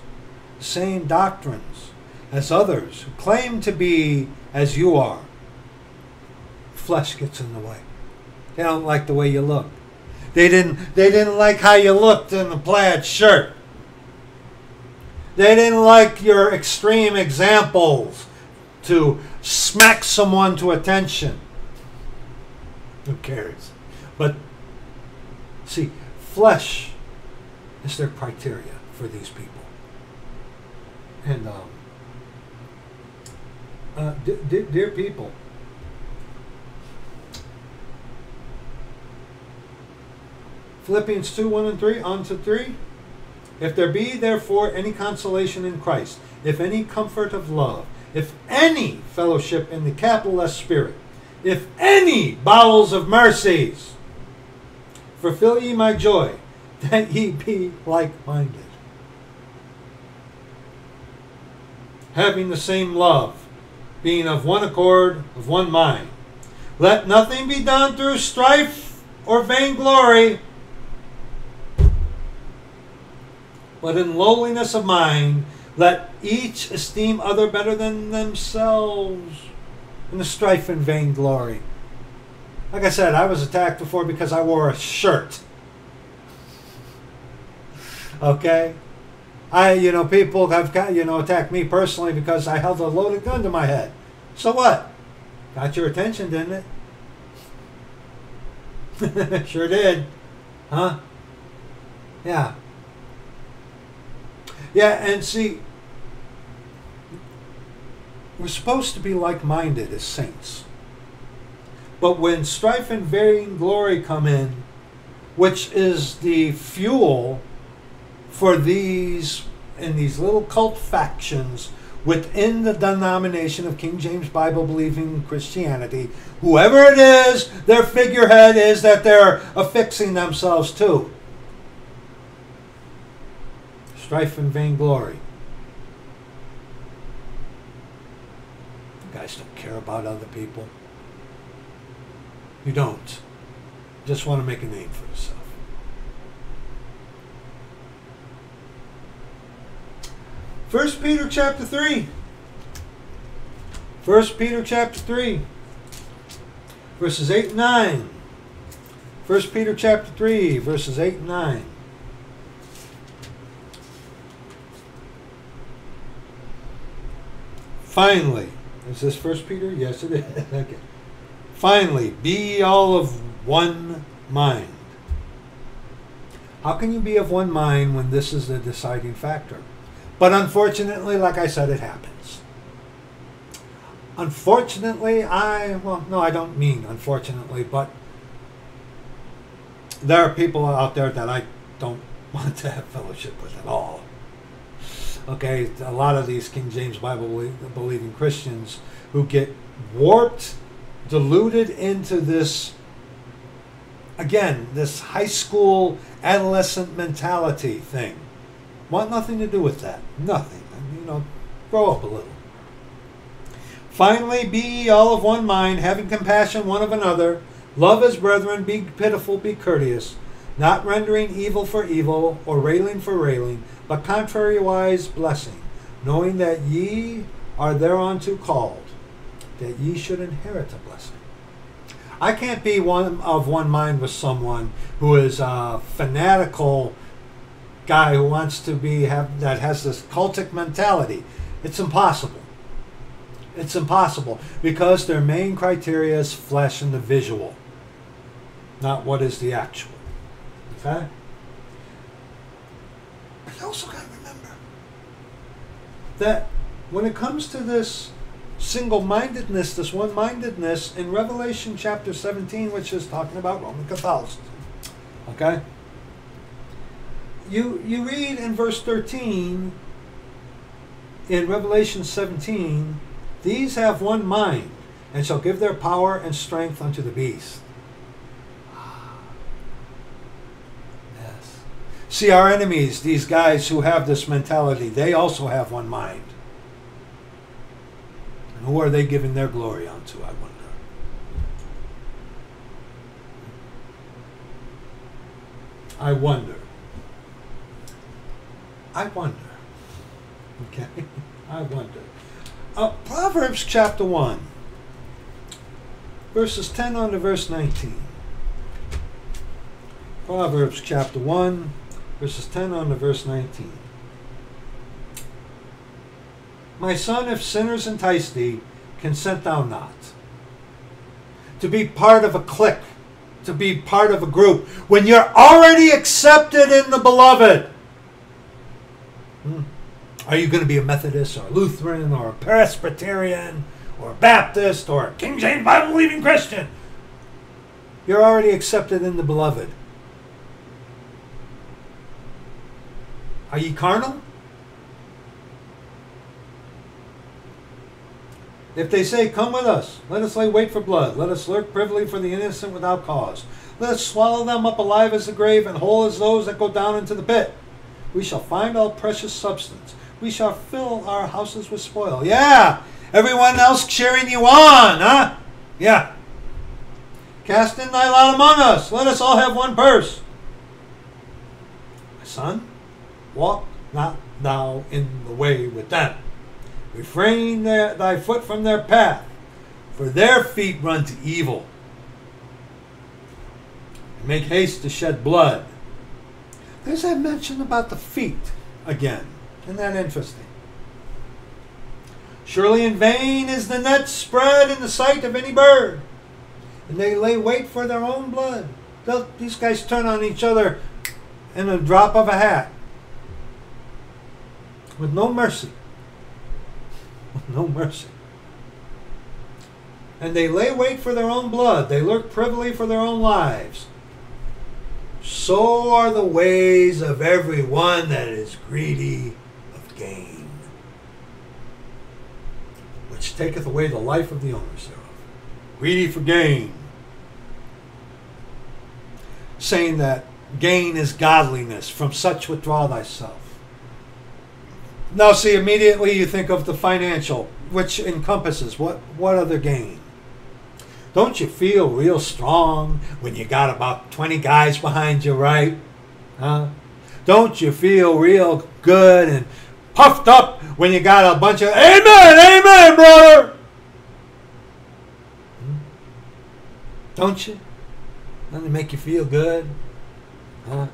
the same doctrines as others who claim to be as you are, flesh gets in the way. They don't like the way you look. They didn't they didn't like how you looked in the plaid shirt. They didn't like your extreme examples to smack someone to attention. Who cares? But see, flesh is their criteria for these people. And um, uh, dear people, Philippians 2 1 and 3, on to 3. If there be therefore any consolation in Christ, if any comfort of love, if any fellowship in the capital S Spirit, if any bowels of mercies, fulfill ye my joy, that ye be like minded, having the same love, being of one accord, of one mind. Let nothing be done through strife or vainglory but in lowliness of mind, let each esteem other better than themselves in the strife and vainglory. Like I said, I was attacked before because I wore a shirt. Okay? I, you know, people have got, you know, attacked me personally because I held a loaded gun to my head. So what? Got your attention, didn't it? sure did. Huh? Yeah. Yeah, and see, we're supposed to be like minded as saints. But when strife and varying glory come in, which is the fuel for these and these little cult factions within the denomination of King James Bible believing Christianity, whoever it is, their figurehead is that they're affixing themselves to strife and vainglory. You guys don't care about other people. You don't. Just want to make a name for yourself. First Peter chapter 3. First Peter chapter 3. Verses 8 and 9. First Peter chapter 3, verses 8 and 9. Finally, is this First Peter? Yes, it is. okay. Finally, be all of one mind. How can you be of one mind when this is the deciding factor? But unfortunately, like I said, it happens. Unfortunately, I, well, no, I don't mean unfortunately, but there are people out there that I don't want to have fellowship with at all. Okay, a lot of these King James Bible believing Christians who get warped, diluted into this, again, this high school adolescent mentality thing Want nothing to do with that. Nothing. You know, grow up a little. Finally, be ye all of one mind, having compassion one of another. Love as brethren, be pitiful, be courteous, not rendering evil for evil, or railing for railing, but contrariwise blessing, knowing that ye are thereunto called, that ye should inherit a blessing. I can't be one of one mind with someone who is a fanatical guy who wants to be have that has this cultic mentality. It's impossible. It's impossible because their main criteria is flesh and the visual, not what is the actual. Okay? But you also got to remember that when it comes to this single mindedness, this one mindedness, in Revelation chapter 17, which is talking about Roman Catholicism, okay? you you read in verse 13 in Revelation 17, these have one mind and shall give their power and strength unto the beast. Yes. See, our enemies, these guys who have this mentality, they also have one mind. And who are they giving their glory unto, I wonder? I wonder. I wonder. Okay? I wonder. Uh, Proverbs chapter 1, verses 10 on to verse 19. Proverbs chapter 1, verses 10 on to verse 19. My son, if sinners entice thee, consent thou not. To be part of a clique, to be part of a group, when you're already accepted in the beloved. Hmm. Are you going to be a Methodist or a Lutheran or a Presbyterian or a Baptist or a King James Bible believing Christian? You're already accepted in the beloved. Are ye carnal? If they say, Come with us, let us lay wait for blood, let us lurk privily for the innocent without cause. Let us swallow them up alive as the grave and whole as those that go down into the pit. We shall find all precious substance. We shall fill our houses with spoil. Yeah, everyone else cheering you on, huh? Yeah. Cast in thy lot among us. Let us all have one purse. My son, walk not thou in the way with them. Refrain their, thy foot from their path, for their feet run to evil. Make haste to shed blood there's that mention about the feet again. Isn't that interesting? Surely in vain is the net spread in the sight of any bird, and they lay wait for their own blood. They'll, these guys turn on each other in a drop of a hat with no mercy. With no mercy. And they lay wait for their own blood. They lurk privily for their own lives so are the ways of every one that is greedy of gain, which taketh away the life of the owners thereof. Greedy for gain. Saying that gain is godliness, from such withdraw thyself. Now, see, immediately you think of the financial, which encompasses what, what other gain? Don't you feel real strong when you got about 20 guys behind you, right? Huh? Don't you feel real good and puffed up when you got a bunch of Amen, Amen, brother? Hmm? Don't you? Doesn't it make you feel good? Huh?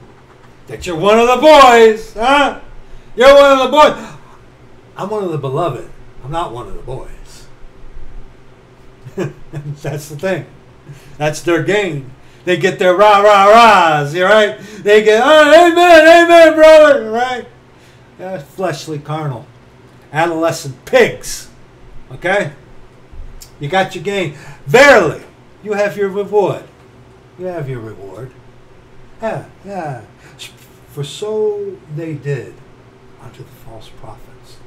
That you're one of the boys, huh? You're one of the boys. I'm one of the beloved. I'm not one of the boys. That's the thing. That's their game. They get their rah rah rahs, you right? They get, oh, amen, amen, brother, right? Yeah, fleshly, carnal, adolescent pigs. Okay? You got your gain. Verily, you have your reward. You have your reward. Yeah, yeah. For so they did unto the false prophets.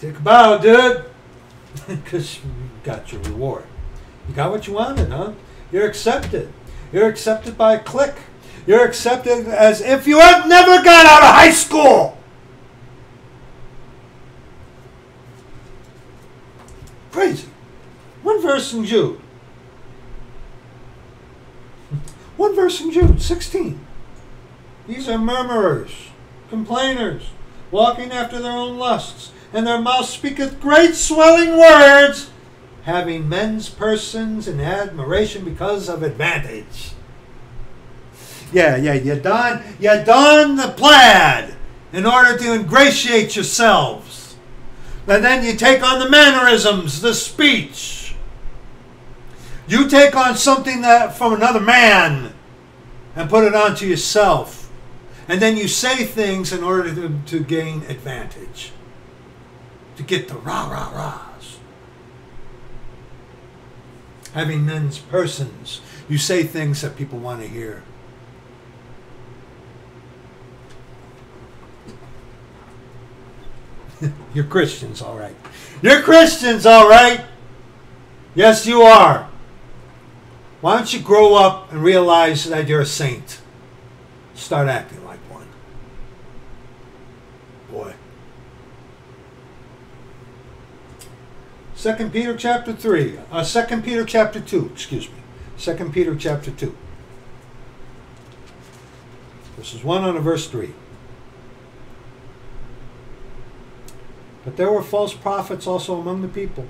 Take a bow, dude. Because you got your reward. You got what you wanted, huh? You're accepted. You're accepted by a clique. You're accepted as if you had never got out of high school. Crazy. One verse in Jude. One verse in Jude, 16. These are murmurers, complainers, walking after their own lusts, and their mouth speaketh great swelling words, having men's persons in admiration because of advantage. Yeah, yeah, you don you don the plaid in order to ingratiate yourselves. And then you take on the mannerisms, the speech. You take on something that from another man and put it onto yourself. And then you say things in order to, to gain advantage. To get the rah rah rahs. Having men's persons. You say things that people want to hear. You're Christians, all right. You're Christians, all right. Yes, you are. Why don't you grow up and realize that you're a saint? Start acting like one. Boy. Second Peter chapter 3. Uh, Second Peter chapter 2, excuse me. Second Peter chapter 2. Verses 1 on verse 3. But there were false prophets also among the people,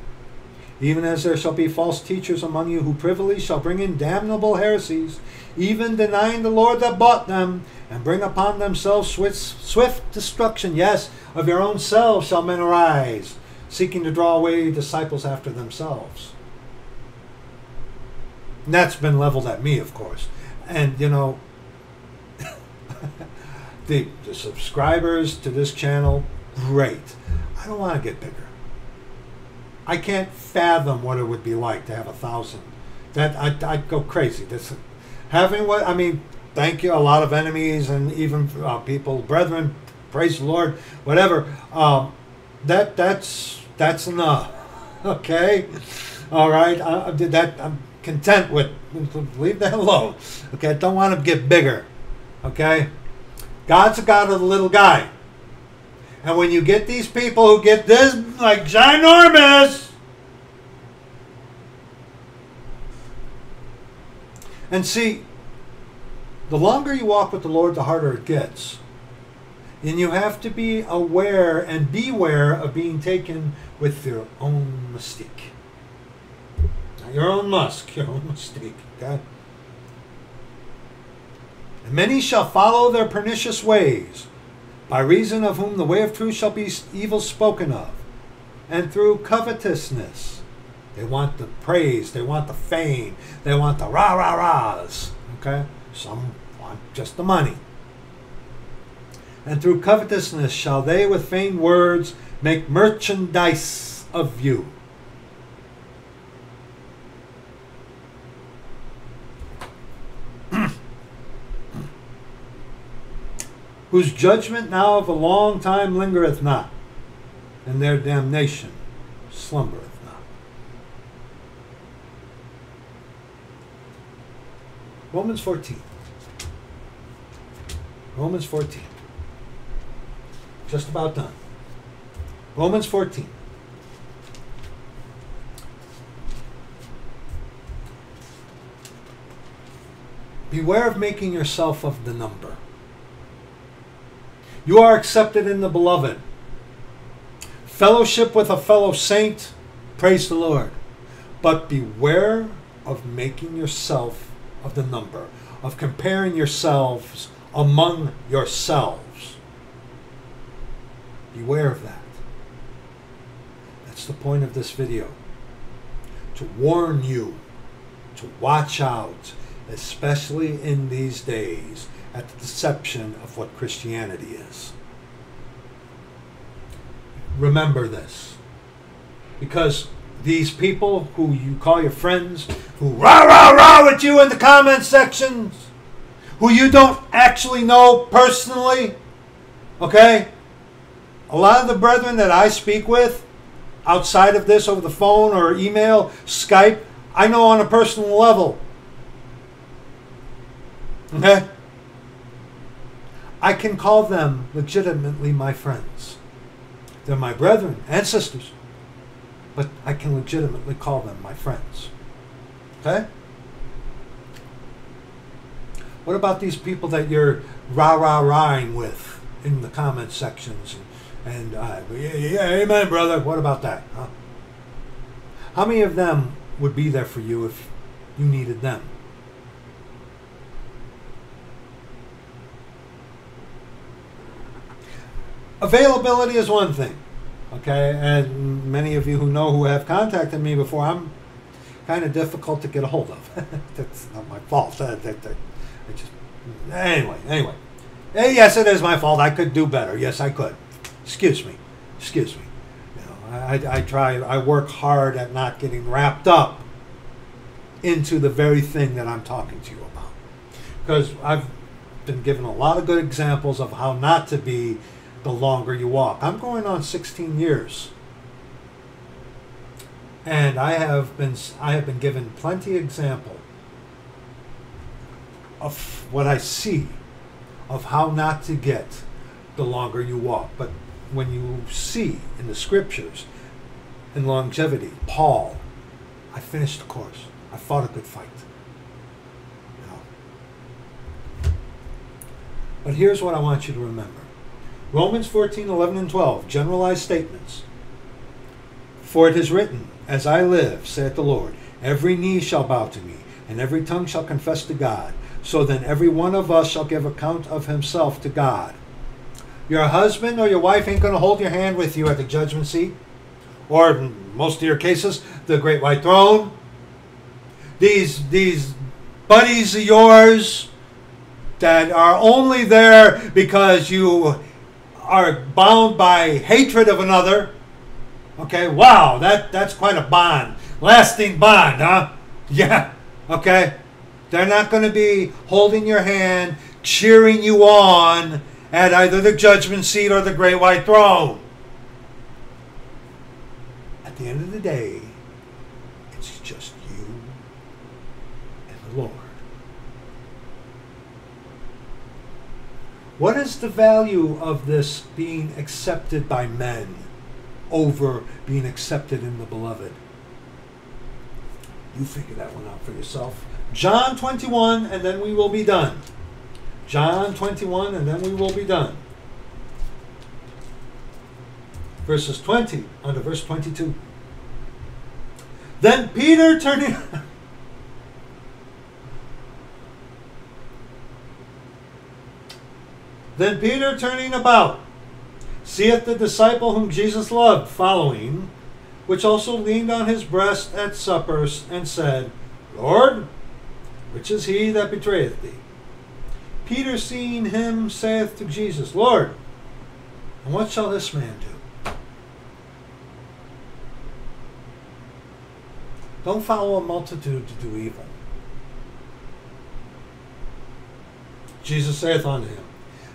even as there shall be false teachers among you who privily shall bring in damnable heresies, even denying the Lord that bought them, and bring upon themselves swift, swift destruction. Yes, of your own selves shall men arise, seeking to draw away disciples after themselves. And that's been leveled at me, of course. And, you know, the, the subscribers to this channel, great I don't want to get bigger. I can't fathom what it would be like to have a thousand. That I'd, I'd go crazy. This having what I mean. Thank you. A lot of enemies and even uh, people, brethren. Praise the Lord. Whatever. Um, that that's that's enough. Okay. All right. I, did that. I'm content with. Leave that alone. Okay. I don't want to get bigger. Okay. God's a God of the little guy. And when you get these people who get this, like ginormous, and see, the longer you walk with the Lord, the harder it gets. And you have to be aware and beware of being taken with your own mistake. Not your own musk, your own mistake. Okay? And many shall follow their pernicious ways by reason of whom the way of truth shall be evil spoken of, and through covetousness. They want the praise, they want the fame, they want the rah rah rahs. Okay? Some want just the money. And through covetousness shall they with vain words make merchandise of you. Whose judgment now of a long time lingereth not, and their damnation slumbereth not. Romans 14. Romans 14. Just about done. Romans 14. Beware of making yourself of the number. You are accepted in the beloved. Fellowship with a fellow saint, praise the Lord. But beware of making yourself of the number, of comparing yourselves among yourselves. Beware of that. That's the point of this video. To warn you to watch out especially in these days, at the deception of what Christianity is. Remember this. Because these people who you call your friends, who rah rah rah with you in the comment sections, who you don't actually know personally, okay? A lot of the brethren that I speak with outside of this over the phone or email, Skype, I know on a personal level. Okay? I can call them legitimately my friends. They're my brethren and sisters, but I can legitimately call them my friends. Okay? What about these people that you're rah rah rahing with in the comment sections? And, and uh, yeah, yeah, amen, brother. What about that? Huh? How many of them would be there for you if you needed them? Availability is one thing, okay? And many of you who know who have contacted me before, I'm kind of difficult to get a hold of. That's not my fault. I, I, I just anyway, anyway. Eh, yes, it is my fault. I could do better. Yes, I could. Excuse me. Excuse me. You know, I, I try. I work hard at not getting wrapped up into the very thing that I'm talking to you about, because I've been given a lot of good examples of how not to be the longer you walk. I'm going on 16 years. And I have been I have been given plenty example of what I see of how not to get the longer you walk. But when you see in the scriptures in longevity, Paul, I finished the course. I fought a good fight. You know. But here's what I want you to remember. Romans 14, 11, and 12, generalized statements. For it is written, As I live, saith the Lord, every knee shall bow to me, and every tongue shall confess to God. So then every one of us shall give account of himself to God. Your husband or your wife ain't going to hold your hand with you at the judgment seat, or in most of your cases, the great white throne. These, these buddies of yours that are only there because you are bound by hatred of another. Okay, wow, that, that's quite a bond. Lasting bond, huh? Yeah, okay. They're not going to be holding your hand, cheering you on at either the judgment seat or the great white throne. At the end of the day, it's just you and the Lord. What is the value of this being accepted by men over being accepted in the beloved? You figure that one out for yourself. John 21, and then we will be done. John 21, and then we will be done. Verses 20 under verse 22. Then Peter turning. Then Peter, turning about, seeth the disciple whom Jesus loved following, which also leaned on his breast at supper, and said, Lord, which is he that betrayeth thee? Peter, seeing him, saith to Jesus, Lord, and what shall this man do? Don't follow a multitude to do evil. Jesus saith unto him,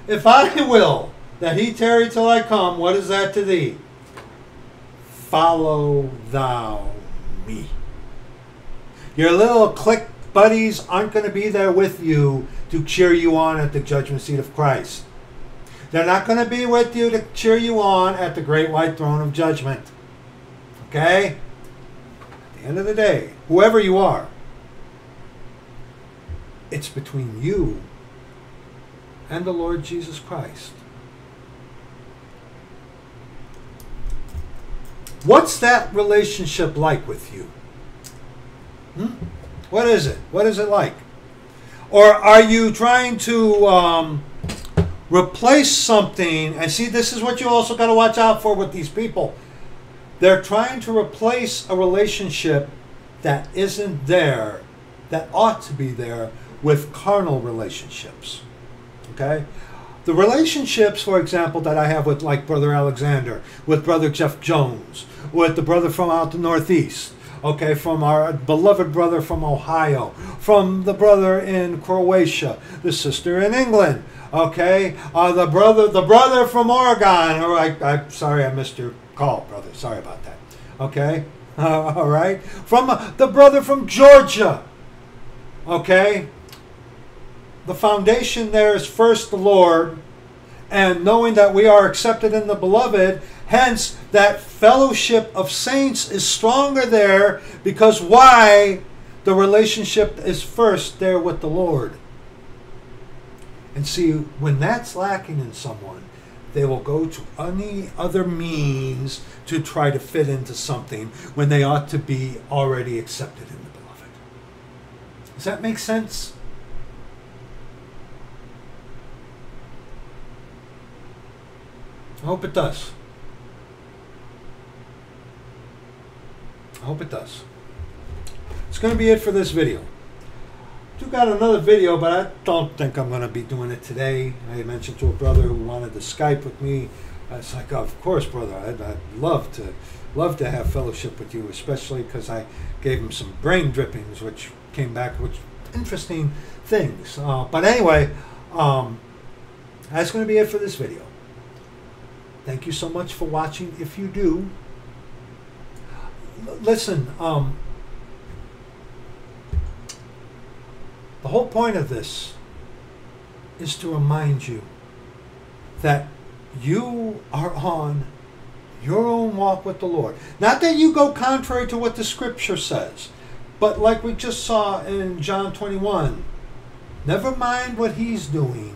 if I will that he tarry till I come, what is that to thee? Follow thou me. Your little click buddies aren't going to be there with you to cheer you on at the judgment seat of Christ. They're not going to be with you to cheer you on at the great white throne of judgment. Okay? At the end of the day, whoever you are, it's between you and the Lord Jesus Christ. What's that relationship like with you? Hmm? What is it? What is it like? Or are you trying to um, replace something? And see, this is what you also got to watch out for with these people. They're trying to replace a relationship that isn't there, that ought to be there, with carnal relationships. Okay? The relationships, for example, that I have with like Brother Alexander, with Brother Jeff Jones, with the brother from out the Northeast, okay, from our beloved brother from Ohio, from the brother in Croatia, the sister in England, okay, uh, the brother, the brother from Oregon. Or I'm sorry, I missed your call, brother. Sorry about that. Okay, uh, all right, from uh, the brother from Georgia, okay. The foundation there is first the Lord, and knowing that we are accepted in the beloved, hence that fellowship of saints is stronger there because why? The relationship is first there with the Lord. And see, when that's lacking in someone, they will go to any other means to try to fit into something when they ought to be already accepted in the beloved. Does that make sense? I hope it does. I hope it does. It's going to be it for this video. Do got another video, but I don't think I'm going to be doing it today. I mentioned to a brother who wanted to Skype with me. I was like, oh, of course, brother. I'd, I'd love to, love to have fellowship with you, especially because I gave him some brain drippings, which came back, which interesting things. Uh, but anyway, um, that's going to be it for this video. Thank you so much for watching. If you do, listen, um, the whole point of this is to remind you that you are on your own walk with the Lord. Not that you go contrary to what the scripture says, but like we just saw in John 21, never mind what he's doing,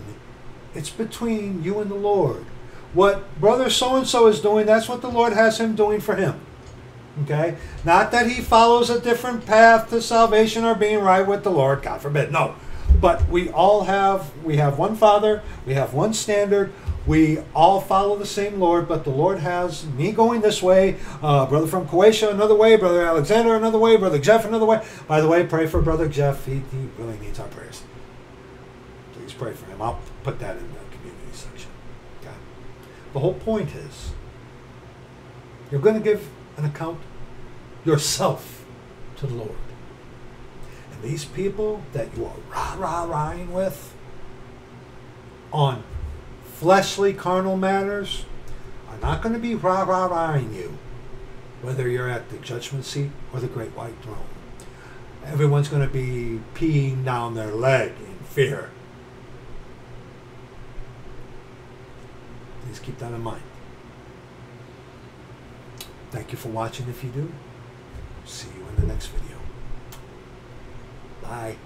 it's between you and the Lord. What brother so and so is doing, that's what the Lord has him doing for him. Okay? Not that he follows a different path to salvation or being right with the Lord, God forbid. No. But we all have we have one Father, we have one standard, we all follow the same Lord, but the Lord has me going this way, uh, brother from Croatia another way, brother Alexander another way, brother Jeff another way. By the way, pray for brother Jeff. He, he really needs our prayers. Please pray for him. I'll put that in the community section. Okay. The whole point is you're going to give an account yourself to the Lord. And these people that you are rah rah rahing with on fleshly carnal matters are not going to be rah rah rahing you, whether you're at the judgment seat or the great white throne. Everyone's going to be peeing down their leg in fear. Please keep that in mind. Thank you for watching if you do. See you in the next video. Bye.